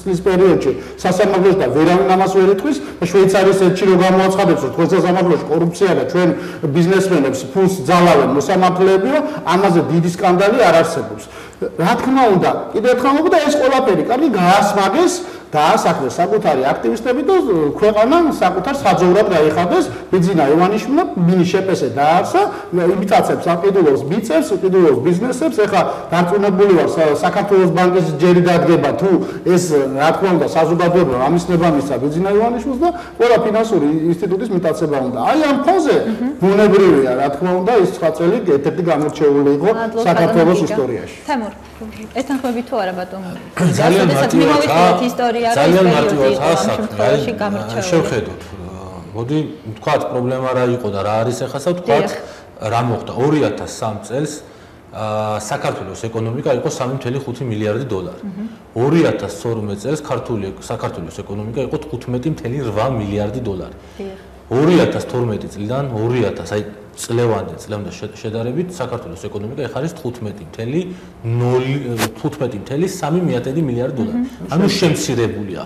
წლის პერიოდში სასამართლოში და ვერავინ ამას ვერ იტყვის შვეიცარიის ეთში რო გამოაცხადებს რომ თქვენ სასამართლოში კორუფცია და ჩვენ ბიზნესმენებს ფულს ძალავენ მოსამართლეებიო ამაზე დიდი სკანდალი არ არსებობს რა თქმა უნდა, კიდევ ერთხელ მოგდა ეს ყველაფერი, კარგი გაასმაგეს დაასახლეს საკუთარი აქტივისტები და ქვეყანა საკუთარ საძოვრად გაიხადეს ბიძინა ივანიშვილმა მინი შეპესე დაარსა იმიტაცებს აკიდულოს ბიცებს აკიდულოს ბიზნესებს. ეხა დარწმუნებული ვარ საქართველოს ბანკის ჯერი დადგება თუ ეს რა თქმა უნდა საზოგადოება ამის ნება მისცა ბიძინა ივანიშვილს და ყველა ფინანსური ინსტიტუტის მიტაცება უნდა. აი ამ ფონზე ბუნებრივია რა თქმა უნდა ეს 9 წელი ერთ-ერთი გამორჩეული იყო საქართველოს ისტორიაში. თემურ ეთანხმები თუ არა ბატონო? ძალიან მარტივად ისტორია არის ძალიან მარტივად ასაკში გამორჩეული. შევხედოთ. მოდი თქვათ პრობლემა რა იყო და რა არის ახლა თქვათ რა მოხდა 2003 წელს საქართველოს ეკონომიკა იყო 3.5 მილიარდი დოლარი. 2012 წელს ქართული საქართველოს ეკონომიკა იყო 15.8 მილიარდი დოლარი. 2012 წლიდან 2000 აი წლევანდელ წლევანდელ შედარებით საქართველოს ეკონომიკა ეხ არის 15.0 15.3 მილიარდი დოლარი. ანუ შემცირებულია.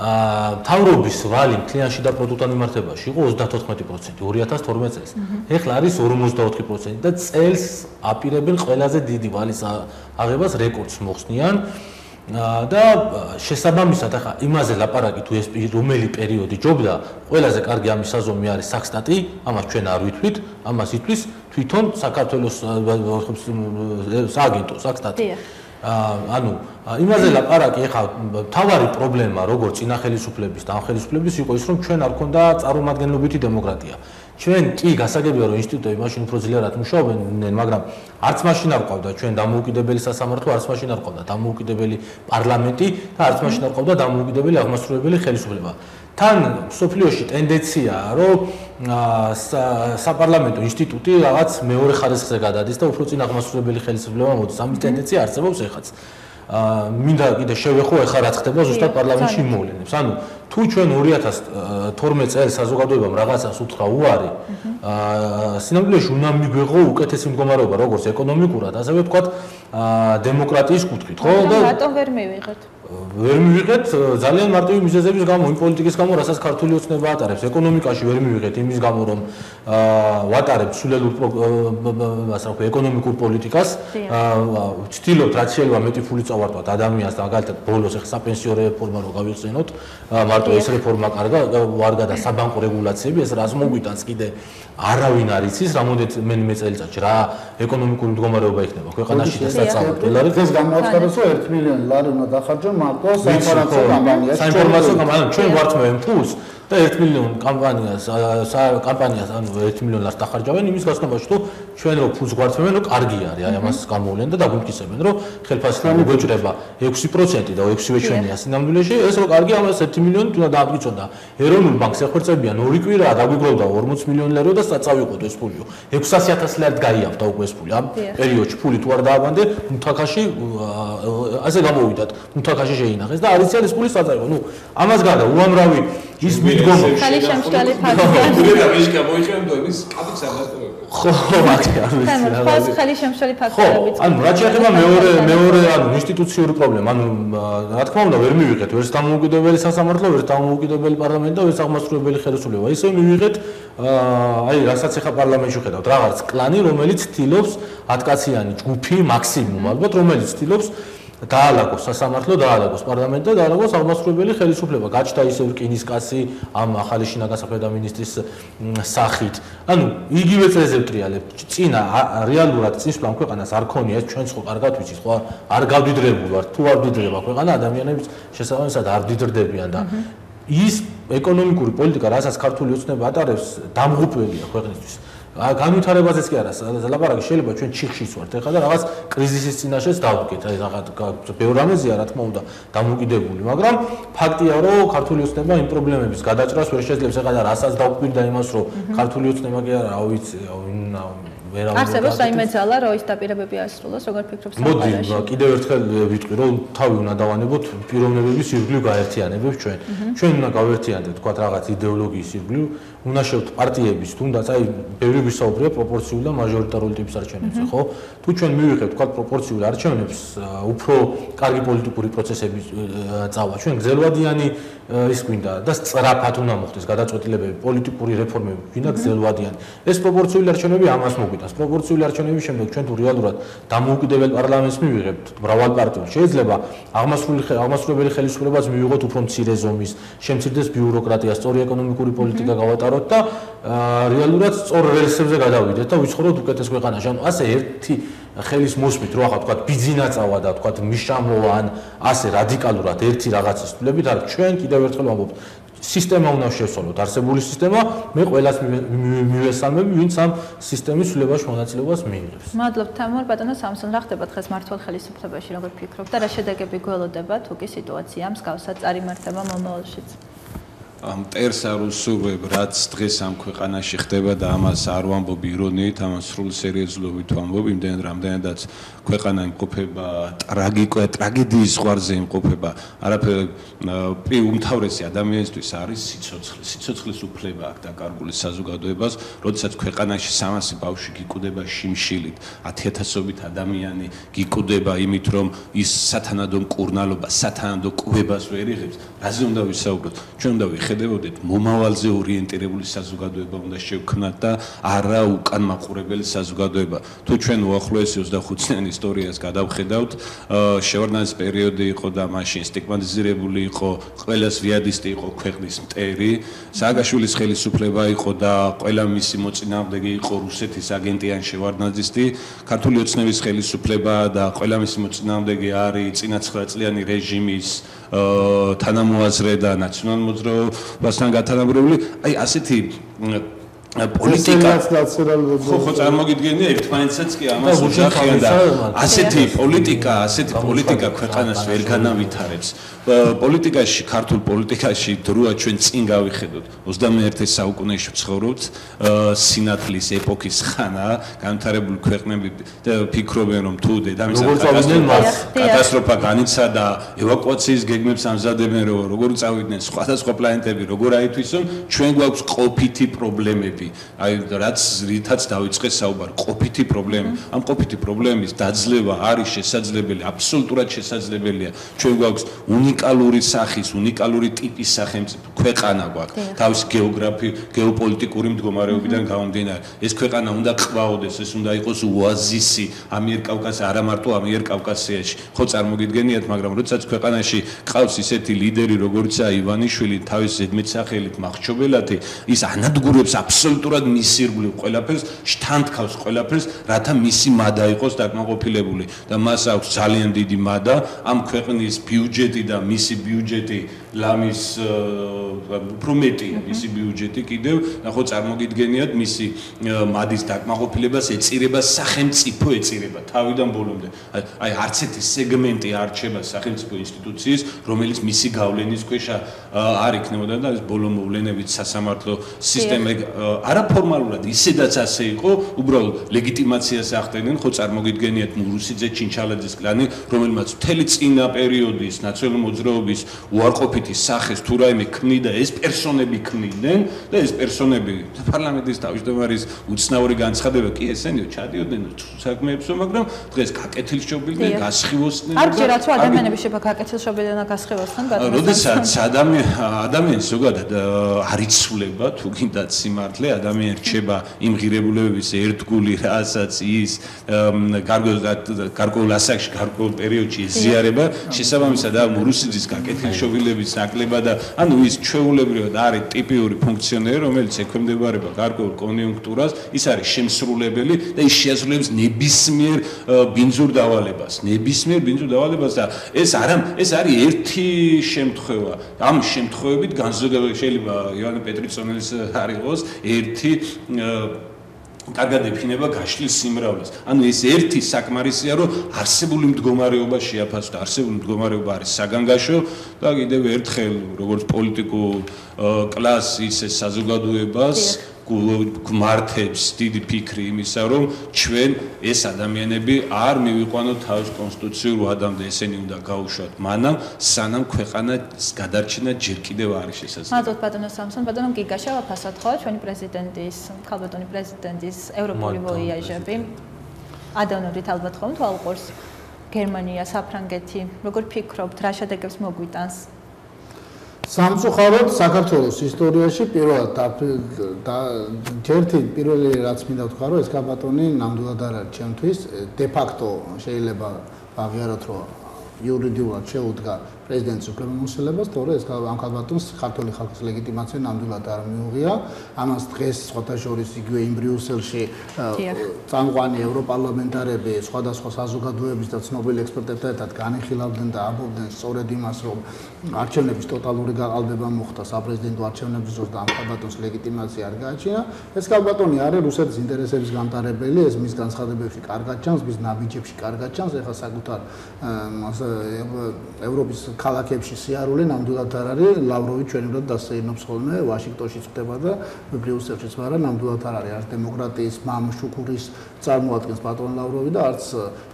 აა თავრობის ვალი მთლიანში და პროდუქტთან მიმართებაში იყო 34% 2012 წელს. ეხლა არის 54% და წელს აპირებენ ყველაზე დიდი ვალის აღებას რეკორდს მოხსნიან. და შესაბამისად ახლა იმაზე ლაპარაკი თუ ეს რომელი პერიოდი ჯობდა, ყველაზე კარგი ამის საზომი არის საქსტატი, ამას ჩვენ არ ვითვლით, ამას ითვლის თვითონ საქართველოს სააგენტო საქსტატი. ანუ იმაზე ლაპარაკი ახლა თავარი პრობლემა როგორც წინა ხელისუფლების და ამ ხელისუფლების იყო ის რომ ჩვენ არ ქონდა წარმომადგენლობითი დემოკრატია. ჩვენ კი გასაგებია რომ ინსტიტუტები მაშინ უფრო ძლიერად მუშაობენ, მაგრამ არც მაშინ არ ყავდა ჩვენ დამოუკიდებელი სასამართლო, არც მაშინ არ ყავდა დამოუკიდებელი პარლამენტი და არც მაშინ არ ყავდა დამოუკიდებელი აღმასრულებელი ხელისუფლება. თან სოფლიოში ტენდენციაა, რომ საპარლამენტო ინსტიტუტი რაღაც მეორე ხარისხზე გადადის და უფრო წინ აღმასრულებელი ხელისუფლება მოდის. ამის ტენდენცია არსებობს ეხაც. მინდა კიდე შევეხო ეხა რა ხდება ზუსტად პარლამენტში მოვლენებს. ანუ თუ ჩვენ 2012 წელს საზოგადოებამ რაღაცას უთხრა უარი, აა სინამდვილეში უნდა მიგვეღო უკეთესი მდგომარეობა, როგორც ეკონომიკურად, ასევე ვთქვათ, აა დემოკრატიის კუთხით, ხო? და რატომ ვერ მივიღეთ? ვერ მივიღეთ ძალიან მარტივი მიზეზების გამო, იმ პოლიტიკის გამო, რასაც ქართული ოცნება ატარებს, ეკონომიკაში ვერ მივიღეთ იმის გამო, რომ აა ვატარებ სულელურ ასე ვთქვათ, ეკონომიკურ პოლიტიკას, აა ვცდილობთ რაც შეიძლება მეტი ფული წავართვათ ადამიანს და მაგალითად ბოლოს ახლა საპენსიო რეფორმა რო გავიხსენოთ, მარტო ეს რეფორმა კარგა, ვარგა და საბანკო რეგულაციები, ეს რას მოგვიტანს კიდე არავინ არ იცის, რამოდენიც მე მე წელიწადში რა ეკონომიკური მდგომარეობა იქნება. ქვეყანაში და დოლარი. ეს გამოაცხადოს რომ 1 მილიონი ლარი უნდა დახარჯო მარტო საინფორმაციო კამპანიაში. საინფორმაციო კამპანიაში ჩვენ ვართ მე ფულს და 1 მილიონ კამპანიას კამპანიას ანუ 1 მილიონ ლარს დახარჯავენ იმის გასწრებაში თუ ჩვენ რო ფულს გვართმევენ რომ კარგი არის აი ამას გამოვლენ და დაგვიქისებენ რომ ხელფასი გვეჭრება 6% და 6-ვე ჩვენია სინამდვილეში ეს რო კარგი ამას 1 მილიონი თუნდა დააგიწონ და ეროვნულ ბანკს ეხვერწებიან ორი კვირა დაგვიგროვდა 40 მილიონი ლარი და საწავიყოთ ეს ფულიო. 600000 ლარი გაიავდა უკვე ეს ფული. ამ პერიოდში ფული თუ არ დააბანდე მუთაქაში ასე გამოვიდათ მუთაქაში შეინახეს და არის ეს ფული საწავიყო ნუ ამას გარდა უამრავი ის მიდგომა ხალი შემშალი ფაქტია. და ვიშკი გამოიწვევენ და ის კაპიქს არ დატოვებ. ხო, მათი ვიცი. ხო, ხალი შემშალი ფაქტორებიც. ანუ რა შეიძლება მეორე მეორე ანუ ინსტიტუციური პრობლემა, ანუ რა თქმა უნდა ვერ მივიღეთ ვერც დამოუკიდებელი სასამართლო, ვერც დამოუკიდებელი პარლამენტი და ვერც აღმასრულებელი ხელისუფლება. ისე მივიღეთ აი რასაც ახლა პარლამენტში ხედავთ, რაღაც კლანი, რომელიც თილობს 10 კაციანი ჯგუფი მაქსიმუმ ალბათ, რომელიც თილობს დაალაგოს სასამართლო, დაალაგოს პარლამენტი და დაალაგოს აღმასრულებელი ხელისუფლება. გაჩნდა ისე რკინის კაცი ამ ახალი შინაგასაფრთხო მინისტრის სახით. ანუ იგივე წესზე ვტრიალებ. წინა რეალურად წინს პლან ქვეყანას არ ქონია ეს ჩვენც ხო კარგად ვიცით, ხო არ გავდიდრებული ვართ. თუ არ დიდრება ქვეყანა ადამიანების შესაბამისად არ დიდრდებიან და ის ეკონომიკური პოლიტიკა, რასაც ქართული ოცნება ატარებს, დამღუპველია ქვეყნისთვის. განვითარებაზეც კი არა ლაპარაკი შეიძლება ჩვენ ჩიხშიც ვართ ეხლა და რაღაც კრიზისის წინაშეც დავდგეთ აი რაღაც ბევრ რამეზეა რა თქმა უნდა დამოკიდებული მაგრამ ფაქტია რომ ქართული ოცნება იმ პრობლემების გადაჭრას ვერ შეძლებს ეხლა და რასაც დავკვირდა იმას რომ ქართული ოცნება კი არა რა ვიცი ვერავინ არსებობს საიმე ძალა რომ ის დაპირებები ასრულოს როგორ ფიქრობ სამყაროში? მოდი კიდევ ერთხელ ვიტყვი რომ თავი უნდა დავანებოთ პიროვნებების ირგვლივ გაერთიანებებს ჩვენ. ჩვენ უნდა გავერთიანდეთ თქვა რაღაც იდეოლოგიის ირგვლივ უნდა შევთ პარტიების თუნდაც აი ბევრი ვისაუბრია პროპორციული და მაჟორიტარული ტიპის არჩევნებზე ხო? თუ ჩვენ მივიღებთ თქვა პროპორციული არჩევნებს უფრო კარგი პოლიტიკური პროცესები წავა ჩვენ გზელვადიანი ის გვინდა და სწრაფად უნდა მოხდეს გადაწყვეტილებები პოლიტიკური რეფორმები გვინდა გზელვადიანი. ეს პროპორციული არჩევნები ამას მოგვიტანს პროპორციული არჩევნების შემდეგ ჩვენ თუ რეალურად დამოუკიდებელ პარლამენტს მივიღებთ მრავალპარტიულ შეიძლება აღმასრულებელი აღმასრულებელი ხელისუფლებას მივიღოთ უფრო მცირე ზომის შემცირდეს ბიუროკრატია სწორი ეკონომიკური პოლიტიკა გავატაროთ გავხაროთ და რეალურად სწორ რელსებზე გადავიდეთ და ვიცხოვროთ უკეთეს ქვეყანაში. ანუ ასე ერთი ხელის მოსმით რო ახლა თქვა ბიზნესავა და თქვა მიშამოვა ან ასე რადიკალურად ერთი რაღაცის თვლებით არ ჩვენ კიდევ ერთხელ ვამბობთ. სისტემა უნდა შევსოლოთ არსებული სისტემა მე ყოველას მივესალმები ვინც ამ სისტემის ცვლილებაში მონაწილეობას მიიღებს. მადლობთ თამარ ბატონო სამსონ რა ხდება დღეს მართლ ხელისუფლებაში როგორ ფიქრობ? და რა შედეგები გველოდება? თუ კი სიტუაცია მსგავსად წარიმართება მომავალშიც მტერს არ უსურვებ, რაც დღეს ამ ქვეყანაში ხდება და ამას არ ვამბობ ირონიით, ამას სრულ სერიოზულობით ვამბობ, იმდენად რამდენადაც ქვეყანა იმყოფება ტრაგიკო ტრაგედიის ზღვარზე იმყოფება. არაფერი უმთავრესი ადამიანისთვის არის სიცოცხლე. სიცოცხლის უფლება აქვს დაკარგული საზოგადოებას, როდესაც ქვეყანაში 300 ბავშვი გიკუდება შიმშილით, 10000ობით ადამიანი გიკუდება იმით, რომ ის სათანადო მკურნალობა, სათანადო კვებას ვერ იღებს. რაზე უნდა ვისაუბროთ? ჩვენ უნდა ვიხედებოდეთ მომავალზე ორიენტირებული საზოგადოება უნდა შევქმნათ და არა უკან მაყურებელი საზოგადოება. თუ ჩვენ უახლოესი 25 წლიანი ისტორიას გადავხედავთ, შევარდნაძის პერიოდი იყო და მაშინ სტიგმატიზირებული იყო, ყველას ვიადისტი იყო ქვეყნის მტერი, სააგაშვილის ხელისუფლება იყო და ყველა მისი მოწინააღმდეგე იყო რუსეთის აგენტი ან შევარდნაძისტი, ქართული ოცნების ხელისუფლება და ყველა მისი მოწინააღმდეგე არის წინა 9 წლიანი რეჟიმის თანამოაზრე და ნაციონალ-მოძრაობასთან გათანაბრებული, აი ასეთი პოლიტიკა ხო ხო წარმოგიდგენია ერთმანეთსაც კი ამას უჯახიან და ასეთი პოლიტიკა ასეთი პოლიტიკა ქვეყანას ვერ განავითარებს. პოლიტიკაში ქართულ პოლიტიკაში დროა ჩვენ წინ გავიხედოთ. 21 საუკუნეში ვცხოვრობთ სინათლის ეპოქის ხანა განვითარებული ქვეყნები ფიქრობენ რომ თუ დედამისის კატასტროფა განიცადა ევაკუაციის გეგმებს ამზადებენ რომ როგორ წავიდნენ სხვადასხვა პლანეტები როგორ აითვისონ ჩვენ გვაქვს ყოფითი პრობლემები აი რაც რითაც დაიწყეს საუბარი ყოფითი პრობლემები ამ ყოფითი პრობლემის დაძლევა არის შესაძლებელი აბსოლუტურად შესაძლებელია. ჩვენ გვაქვს უნი უნიკალური სახის, უნიკალური ტიპის სახელმწიფო ქვეყანა გვაქვს. თავის გეოგრაფი, გეოპოლიტიკური მდგომარეობიდან გამომდინარე, ეს ქვეყანა უნდა ყվაოდეს, ეს უნდა იყოს ოაზისი ამიერკავკასიაში, არა მარტო ამიერკავკასიაში. ხო წარმოგიდგენიათ, მაგრამ როდესაც ქვეყანაში ყავს ისეთი ლიდერი, როგორიცაა ივანიშვილი, თავის ზედმეტსახელით მახჩობელათი, ის ანადგურებს აბსოლუტურად მისირგვლივ ყველაფერს, შთანთქავს ყველაფერს, რათა მისი მადა იყოს დაკმაყოფილებული. და მას აქვს ძალიან დიდი მადა ამ ქვეყნის ბიუჯეტი და მისი ბიუჯეტი ლამის უფრო მეტია მისი ბიუჯეტი კიდევ. ნახო წარმოგიდგენიათ მისი მადის დაკმაყოფილებას ეწირება სახელმწიფო ეწირება. თავიდან ბოლომდე. აი არც ერთი სეგმენტი არ რჩება სახელმწიფო ინსტიტუციის რომელიც მისი გავლენის ქვეშ არ იქნებოდა და ეს ბოლო მოვლენებით სასამართლო სისტემა არაფორმალურად ისედაც ასე იყო უბრალოდ ლეგიტიმაციას ახდენენ. ხო წარმოგიდგენიათ მურუსიძე ჩინჩალაძის კლანი რომელმაც მთელი წინა პერიოდის ნაციონალურ მოძრაობის უარყოფითი სახეს თუ რაიმე ქმნიდა ეს პერსონები ქმნიდნენ და ეს პერსონები პარლამენტის თავმჯდომარის უცნაური განცხადება კი ესენიო ჩადიოდნენ საქმეებსო მაგრამ დღეს გაკეთილშობილდნენ გასხივოსდნენ და არ ჯერაც რომ ადამიანები შეიძლება გაკეთილშობილდნენ და გასხივოსდნენ ბატონო როდესაც ადამიანი ადამიანი ზოგადად არიცვლება თუ გინდა სიმართლე ადამიანი რჩება იმ ღირებულებების ერთგული რასაც ის გარკვეულ ასაკში გარკვეულ პერიოდში ეზიარება შესაბამისად ამ რუსიძის გაკეთილშობილების ნაკლება და ანუ ის ჩვეულებრივად არის ტიპიური ფუნქციონერი რომელიც ექვემდებარება გარკვეულ კონიუნქტურას. ის არის შემსრულებელი და ის შეასრულებს ნებისმიერ ბინძურ დავალებას. ნებისმიერ ბინძურ დავალებას და ეს არა ეს არის ერთი შემთხვევა. ამ შემთხვევებით განზოგადებული შეიძლება ივანე პეტრიცონელის არ იყოს ერთი კარგად ეფინება გაშლის სიმრავლეს. ანუ ეს ერთი საკმარისია, რომ არსებული მდგომარეობა შეაფასოს და არსებული მდგომარეობა არის საგანგაშო და კიდევ ერთხელ როგორც პოლიტიკურ კლასს ისე საზოგადოებას გმართებს დიდი ფიქრი იმისა, რომ ჩვენ ეს ადამიანები არ მივიყვანოთ თავის კონსტიტუციურ ვადამდე, ესენი უნდა გაუშვათ. მანამ სანამ ქვეყანას გადარჩენა ჯერ კიდევ არის შესაძლებელი. მადლობთ ბატონო სამსონ, ბატონო გიგაშა ვაფასოთ ხო ჩვენი პრეზიდენტის, ხალბატონი პრეზიდენტის ევროპული ვოიაჟები. ადანობით ალბათ ხომ თვალყურს გერმანია, საფრანგეთი, როგორ ფიქრობთ, რა შედეგებს მოგვიტანს? სამწუხაროდ საქართველოს ისტორიაში პირველად და ჯერთი პირველი რაც მინდა ვთქვა რომ ეს კაბატონი ნამდვილად არ არის ჩემთვის. დე ფაქტო შეიძლება აღიაროთ რომ იურიდიულად შეუდგა პრეზიდენტის უფლებამოსილებას, თორე ეს ამ ქალბატონს ქართული ხალხის ლეგიტიმაცია ნამდვილად არ მიუღია. ამას დღეს სხვათა შორის იგივე იმ ბრიუსელში წამყვანი ევროპარლამენტარები სხვადასხვა საზოგადოების და ცნობილი ექსპერტებთან ერთად განიხილავდნენ და ამბობდნენ სწორედ იმას, რომ არჩევნების ტოტალური გაყალბება მოხდა საპრეზიდენტო არჩევნების დროს და ამ ქალბატონს ლეგიტიმაცია არ გააჩინა. ეს ქალბატონი არის რუსეთის ინტერესების გამტარებელი, ეს მის განცხადებებში კარგად ჩანს, მის ნაბიჯებში კარგად ჩანს, ეხლა საკუთარ ევროპის ქალაქებში სიარული ნამდვილად არ არის. ლავროვი ჩვენებად დასეინობს ხოლმე ვაშინგტონში ხდება და ბრიუსელშიც მაგრამ ნამდვილად არ არის. არც დემოკრატიის მამ შუქურის წარმოადგენს პატრონ ლავროვი და არც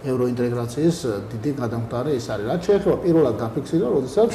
ევროინტეგრაციის დიდი გადამხდარი ის არის. რაც შეეხება პირველად გაფიქსირდა როდესაც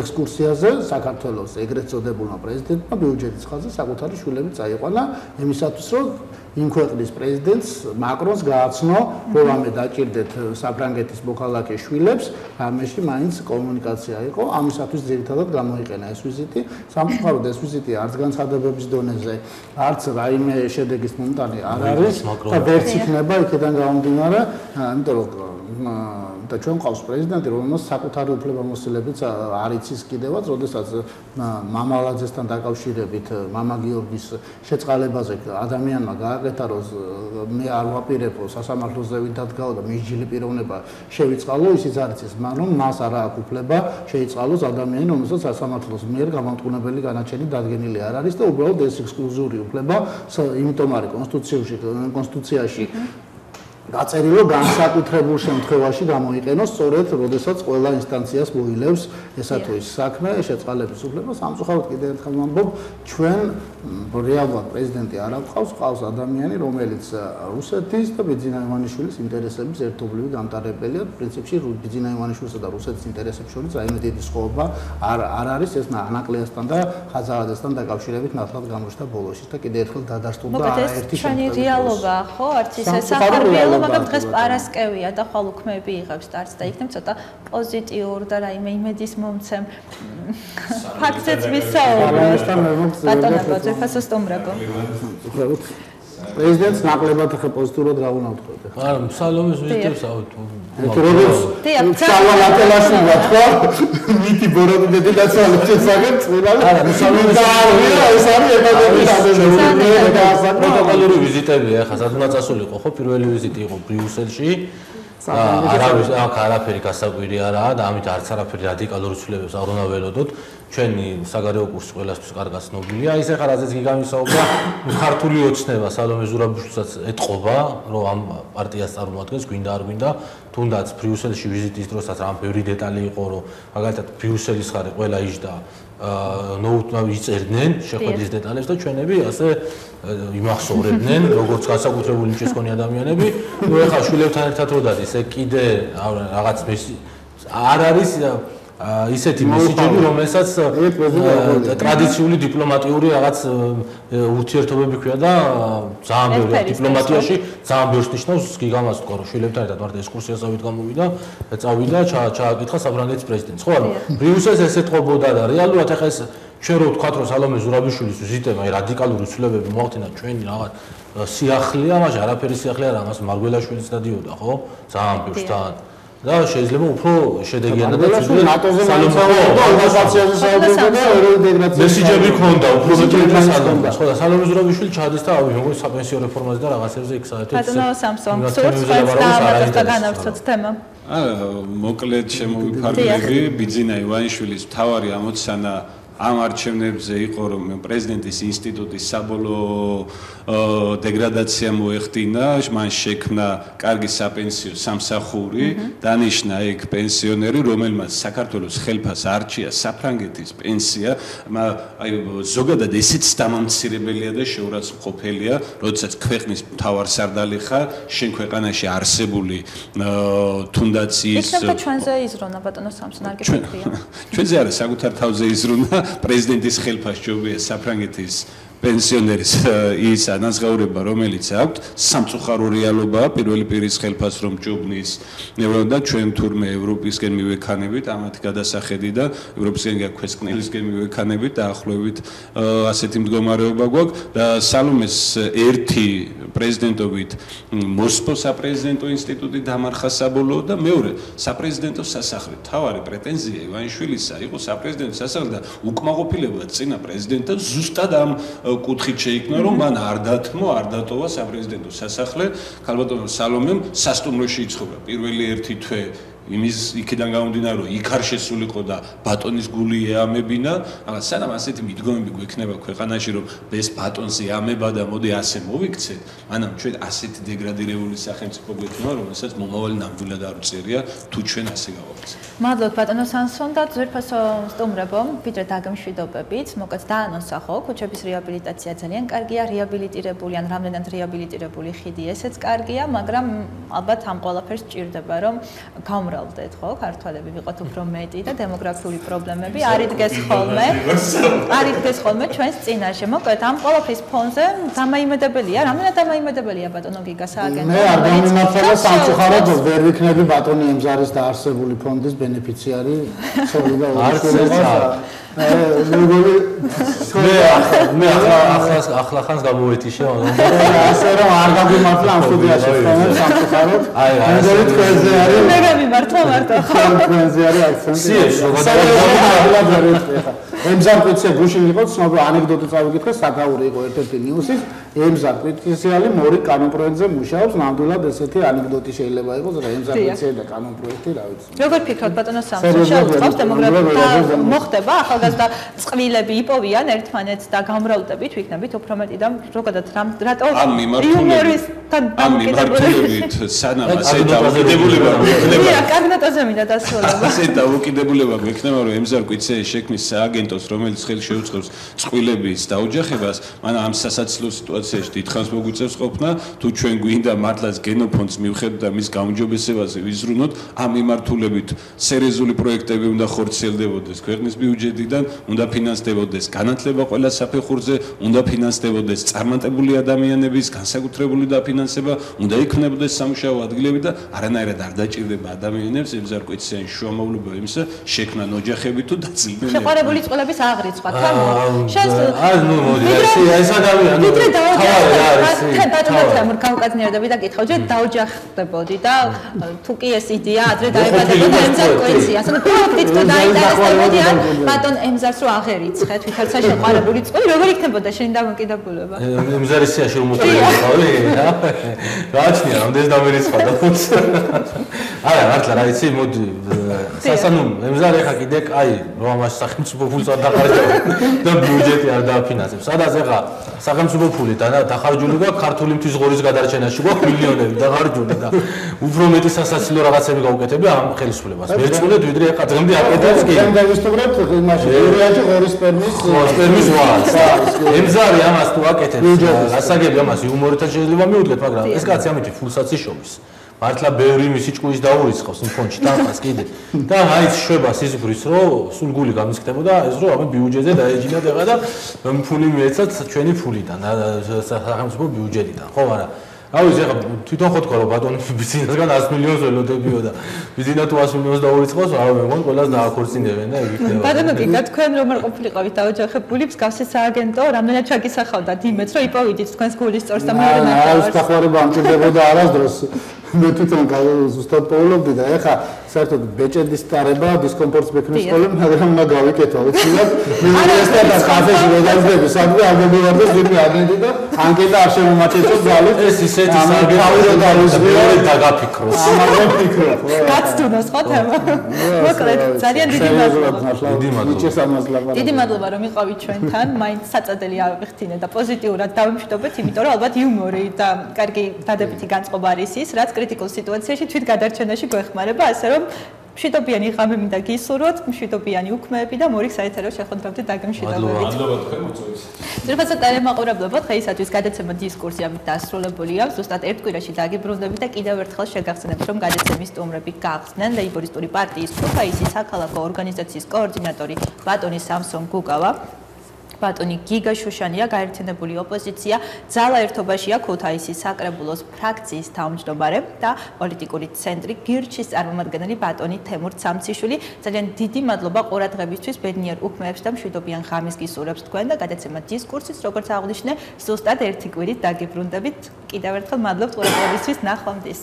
ექსკურსიაზე საქართველოს ეგრეთ წოდებულმა პრეზიდენტმა ბიუჯეტის ხაზზე საკუთარი შვილები წაიყვანა იმისათვის რომ იმ ქვეყნის პრეზიდენტს მაკრონს გააცნო, რომ ამე დაჭirdეთ საფრანგეთის მოქალაქე შვილებს, ამაში მაინც კომუნიკაცია იყო, ამისათვის ძირითადად გამოიყენა ეს ვიზიტი. სამწუხაროდ ეს ვიზიტი არც განცხადებების დონეზე, არც რაიმე შედეგის მომტანი არ არის და ვერც იქნება იქიდან გამომდინარე, იმიტომ რომ და ჩვენ ყავს პრეზიდენტი, რომელსაც საკუთარი უფლებამოსილებიც არ იცის კიდევაც, როდესაც მამალაძესთან დაკავშირებით მამა გიორგის შეწყალებაზე ადამიანმა გააკეთა, რომ მე არ ვაპირებო სასამართლოზე ვინ დადგაო და მისჯილი პიროვნება შევიწყალო, ისიც არ იცის, მაგრამ მას არ აქვს უფლება შეიწყალოს ადამიანი, რომელსაც სასამართლოს მიერ გამამტყუნებელი განაჩენი დადგენილი არ არის და უბრალოდ ეს ექსკლუზიური უფლება, იმიტომ არის კონსტიტუციაში კონსტიტუციაში გაწერილო განსაკუთრებულ შემთხვევაში გამოიყენოს სწორედ როდესაც ყველა ინსტანციას მოილევს ესა თუ ის საქმე შეწყალების უფლება. სამწუხაროდ კიდევ ერთხელ ვამბობ ჩვენ რეალურად პრეზიდენტი არ აყავს ყავს ადამიანი რომელიც რუსეთის და ბიძინა ივანიშვილის ინტერესების ერთობლივი გამტარებელია პრინციპში ბიძინა ივანიშვილისა და რუსეთის ინტერესებს შორის აიმე დიდი სხვაობა არ არ არის. ეს ანაკლიასთან და ხაზარაძესთან დაკავშირებით ნათლად გამოჩნდა ბოლოში და კიდევ ერთხელ დადასტურდა ერთი ჩვენი რეალობა ხო არც ისე საფრანგეთის მაგრამ დღეს პარასკევია და ხვალ უქმეები იღებს დარც და იქნებ ცოტა პოზიტიურ და რაიმე იმედის მომცემ ფაქტებს ვისაუბროთ ბატონო ძეფასო სტუმრებო პრეზიდენტს ნაკლებად ხე პოზიტიურად რა უნდა ვთქვათ ხო არა სალომეს ვიზიტებს ავთ ეს როგორც შალალატელაში ვთქვა მითი ბოროტები და სალომეს საგებ წინა. არა სალომეს ეს არის ეთადები და პროტოკოლური ვიზიტებია ხა სადღაც წასულიყო ხო? პირველი ვიზიტი იყო ბრიუსელში არავის აქ არაფერი გასაკვირი არაა და ამით არც არაფერი რადიკალურ ცვლილებებს არ უნდა ველოდოთ. ჩვენი საგარეო კურსი ყველასთვის კარგად ცნობილია. ის ახლა რაზეც გიგამისაუბრა, ქართული ოცნება სალომე ზურაბიშვილსაც ეთყობა, რომ ამ პარტიას წარმოადგენს, გვინდა არ გვინდა, თუნდაც ბრიუსელში ვიზიტის დროსაც ამ ბევრი დეტალი იყო, რომ მაგალითად ბრიუსელის ხარი ყველა იჯდა ნოუთნავ იწერდნენ შეხვედრის დეტალებს და ჩვენები ასე იმახსოვრებდნენ როგორც განსაკუთრებული ინტერესქონი ადამიანები. ნუ ეხლა შვილებთან ერთად რო დადის ეგ კიდე რაღაც მესი არ არის ისეთი მესიჯები, რომელსაც ტრადიციული დიპლომატიური რაღაც ურთიერთობები ქვია და ძალიან ბევრი დიპლომატიაში ძალიან ბევრს ნიშნავს გიგამას თქო რომ შვილებთან ერთად ვართ ექსკურსიასავით გამოვიდა, წავიდა, ჩააკითხა საფრანგეთის პრეზიდენტს. ხო არა, ბრიუსელს ესე თყობოდა და რეალურად ახლა ეს ჩვენ რო ვთქვათ რომ სალომე ზურაბიშვილის ვიზიტება აი რადიკალური ცვლილებები მოახდინა ჩვენი რაღაც სიახლეა, მაგრამ არაფერი სიახლე არ ამას მარგველაშვილიც დადიოდა, ხო? ძალიან ბევრს თან და შეიძლება უფრო შედეგიანად და ცუდად ნატოზე მოიწევდა და ორგანიზაციაზე საუბრობდა და ევროინტეგრაციაში მესიჯები ქონდა უფრო მეტი მოსალომდა ხო და სალომე ზურაბიშვილი ჩადის და ავი როგორ საპენსიო რეფორმაზე და რაღაცებზე იქ საერთოდ ბატონო სამსონ სურს და განავრცოთ თემა. აა მოკლედ შემოვიფარგლები ბიძინა ივანიშვილის თავარი ამოცანა ამ არჩევნებზე იყო რომ პრეზიდენტის ინსტიტუტის საბოლოო დეგრადაცია მოეხდინა, მან შექმნა კარგი საპენსიო სამსახური, დანიშნა ეგ პენსიონერი, რომელმაც საქართველოს ხელფას არჩია საფრანგეთის პენსია, აი ზოგადად ესეც დამამცირებელია და შეურაცხმყოფელია, როდესაც ქვეყნის მთავარსარდალი ხარ, შენ ქვეყანაში არსებული თუნდაც ის იქნება ჩვენზე იზრონა ბატონო სამსონ არ გეკითხია. ჩვენზე არა, საკუთარ თავზე იზრონა პრეზიდენტის ხელფასშობია საფრანგეთის პენსიონერის ის ანაზღაურება რომელიც აქვს სამწუხარო რეალობაა პირველი პირის ხელფას რომ ჭუბნის და ჩვენ თურმე ევროპისკენ მივექანებით ამათ გადასახედი და ევროპისკენ გაქვესკნელისკენ მივექანებით და ახლოვით ასეთი მდგომარეობა გვაქვს. და სალომეს ერთი პრეზიდენტობით მოსკოვის საპრეზიდენტო ინსტიტუტი დამარხა საბოლოო და მეორე საპრეზიდენტო სასახლე. თავარი პრეტენზია ივანიშვილისა იყო საპრეზიდენტო სასახლე და უკმაყოფილება წინა პრეზიდენტთან ზუსტად ამ კუთხით შეიქმნა რომ მან არ დათმო არ დატოვა საპრეზიდენტო სასახლე. ქალბატონო სალომემ სასტუმროში იცხოვრა. პირველი ერთი თვე იმის იქიდან გამომდინარე რომ იქ არ შესულიყო და ბატონის გული ეამებინა, მაგრამ სანამ ასეთი მიდგომები გვექნება ქვეყანაში რომ ეს ბატონს ეამება და მოდი ასე მოვიქცეთ, მანამ ჩვენ ასეთი დეგრადირებული სახელმწიფო გვექნება, რომელსაც მომავალი ნამდვილად არ უწერია თუ ჩვენ ასე გავაკეთებთ. მადლობთ ბატონო სანსონ და ძვირფასო სტუმრებო, ვიდრე დაგემშვიდობებით, მოკაც დაანონსახო, ქუჩების რეაბილიტაცია ძალიან კარგია, რეაბილიტირებული ან რამდენად რეაბილიტირებული ხიდი ესეც კარგია, მაგრამ ალბათ ამ ყველაფერს ჭირდება რომ გამრავლდეთ, ხო, ქართველები ვიყოთ უფრო მეტი და დემოგრაფიული პრობლემები არ იდგეს ხოლმე. არ იდგეს ხოლმე ჩვენს წინაშე. მოკლედ ამ ყველაფრის ფონზე დამაიმედებელია, რამდენად დამაიმედებელია ბატონო გიგა? სააგენტო. მე არ გამიმართლა სამწუხაროდ ვერ ვიქნები ბატონი ემზარის დაარსებული ფონდის ბენეფიციარი, ცოლი და ორი მეგონი მე მე ახლა ახლა ახლა ხანს გამოვეთიშე ასე რომ არ გამიმართლა ამ სტუდიაში ხომ სამწუხაროდ? აი აი თქვენზე არის მე გამიმართლა მარტო. ხო თქვენზე არის აქცენტი. სიეს როგორ ემზარ პეცია გუშინ იყო ცნობილი ანეკდოტი წავიკითხე საკაური იყო ერთ-ერთი ნიუსის ემზარ პეციალი მორი კანონ პროექტზე მუშაობს. ნამდვილად ესეთი ანეკდოტი შეიძლება იყოს რა ემზარ პეცია და კანონ პროექტი რა ვიცი. როგორ ფიქრობთ ბატონო სამსო შეუწყავს დემოგრაფია მოხდება ახალგაზრდა წყვილები იპოვიან ერთმანეთს და გამრავლდებით ვიქნებით უფრო მეტი და როგორად რატო ამ მიმართულებით ამ მიმართულებით სანამ ასე დაუკიდებულება გვექნება. რა კაგნატაზე მინდა დასრულება. ასე დაუკიდებულება გვექნება რომ ემზარ პეციის შექმნის სააგენტოს რომელიც ხელს შეუწყობს წყვილების დაოჯახებას. მან ამ სასაცილო სიტუაციაში დიდხანს მოგვიწევს ყოფნა თუ ჩვენ გვინდა მართლაც გენოფონდს მივხედოთ და მის გაუმჯობესებაზე ვიზრუნოთ ამ მიმართულებით სერიოზული პროექტები უნდა ხორციელდებოდეს ქვეყნის ბიუჯეტიდან უნდა ფინანსდებოდეს განათლება ყველა საფეხურზე, უნდა ფინანსდებოდეს წარმატებული ადამიანების განსაკუთრებული დაფინანსება, უნდა იქნებოდეს სამუშაო ადგილები და არანაირად არ დაჭირდება ადამიანებს ემზარკვიციან შუამავლობა იმისა, შექმნან ოჯახები თუ დაძლიდნენ. შეყარებული წყლების აღრიცხვა, თამო. შენს აი ნუ მოდი, ეს ეს ადამიანი. ვიდრე დაოჯახდები, თან ბატონთან გავუკაცნიერდები და კითხავ, ჯერ დაოჯახდებოდი და თუ კი ეს იდეა ადრე დაებადებოდა ემზარკვიცია, ასე რომ პროექტით თუ დაინტერესდებოდი ან ბატონ ემზარს რო აღერიცხეთ, ვითარცა შეყარებული წყალი, როგორ იქნებოდა შენი დამოკიდებულება? ემზარისიაში რომ მოწყვეტი, რა? გააჩნია, რამდენს დამერიცხა და ფუც. არა, მართლა რა იცი, მოდი სასანუ ემზარი ხა კიდე კაი, რომ ამას სახელმწიფო ფულს არ დახარჯავ და ბიუჯეტი არ დააფინანსებს. სადაც ეხა სახელმწიფო ფული და დახარჯული და ქართული მთის ღორის გადარჩენაში გვაქვს მილიონები დახარჯული და უფრო მეტი სასაცილო რაღაცები გავუკეთები ამ ხელისუფლებას. მეწუნეთ ვიდრე ეხა დღემდე აკეთებს კი. ჩვენ დავისწრებთ იმაში, ირიაში ღორის სპერმის სპერმის ვალს. ემზარი ამას თუ აკეთებს, გასაგები ამას იუმორითა შეიძლება მიუდგეთ, მაგრამ ეს კაცი ამით ფულსაც იშოვის. მართლა ბევრი მისი ჭკუის დაურიცხავს იმ ფონდში თანხას კიდე. და მაინც შვება სიზფრის რომ სულ გული გამისკდებოდა ეს რომ ამე ბიუჯეტზე დაეჯინა და და ფული მიეცათ ჩვენი ფულიდან სახელმწიფო ბიუჯეტიდან. ხო არა? აუ ეს ახლა თვითონ ხო თქვა რომ ბატონი ბიზნესგან 100 მილიონს ველოდებიო და ბიზნესა თუ 100 მილიონს დაურიცხავს რა მე მგონი ყველას დააქორწინებენ და იგი ხდება ბატონო კი თქვენ რომ არ ყოფილიყავით დაოჯახებული მსგავსი სააგენტო რამდენად ჩაკისახავდათ იმეც რომ იპოვიდით თქვენს გულის სწორს და მეორე ნახევარს აა ეს დახმარება ამჭირდებოდა არასდროს მე თვითონ ზუსტად პოულობდი და ეხა საერთოდ ბეჭედის სტარება დისკომფორტს მექნის სკოლა მაგრამ უნდა გავიკეთო უცინად მე ეს და ხაფეში ვედაზდები სადღა აგებულობდეს ვინმე აგენტი და ანკეტა არ შემომაჩეჭო ძალით ეს ისეთი საგებულო და უზრუნველად დაგაფიქროს. ამაზე ფიქრობ გაცდუნოს ხო თემა? მოკლედ ძალიან დიდი მადლობა. დიდი მადლობა. დიდი მადლობა რომ იყავით ჩვენთან. მაინც საწადელი ავიხთინე და პოზიტიურად დავიმშვიდობეთ იმიტომ რომ ალბათ იუმორი და კარგი დადებითი განწყობა არის ის რაც კრიტიკულ სიტუაციაში თვით გადარჩენაში გვეხმარება ასე რომ მშვიდობიანი ღამე მინდა გისურვოთ, მშვიდობიანი უქმეები და მორიგ საერთო შეხვედრამდე დაგემშვიდობებით. მადლობა თქვენ მოწვევის. ძირფასად ტელემაყურებლებო დღეისათვის გადაცემა დისკურსი ამით დასრულებულია. ზუსტად ერთ კვირაში დაგიბრუნდებით და კიდევ ერთხელ შეგახსენებთ, რომ გადაცემის სტუმრები გახსნენ ლეიბორისტული პარტიის პროფაისის საქალაქო ორგანიზაციის კოორდინატორი ბატონი სამსონ გუგავა. ბატონი გიგა შუშანია გაერთიანებული ოპოზიცია ძალა ერთობაშია ქუთაისის საკრებულოს ფრაქციის თავმჯდომარე და პოლიტიკური ცენტრი გირჩის წარმომადგენელი ბატონი თემურ სამციშვილი ძალიან დიდი მადლობა ყურადღებისთვის ბედნიერ უქმეებს და მშვიდობიან ღამის გისურვებს თქვენ და გადაცემა დისკურსის როგორც აღნიშნე ზუსტად ერთი კვირით დაგიბრუნდებით კიდევ ერთხელ მადლობთ ყურადღებისთვის. ნახვამდის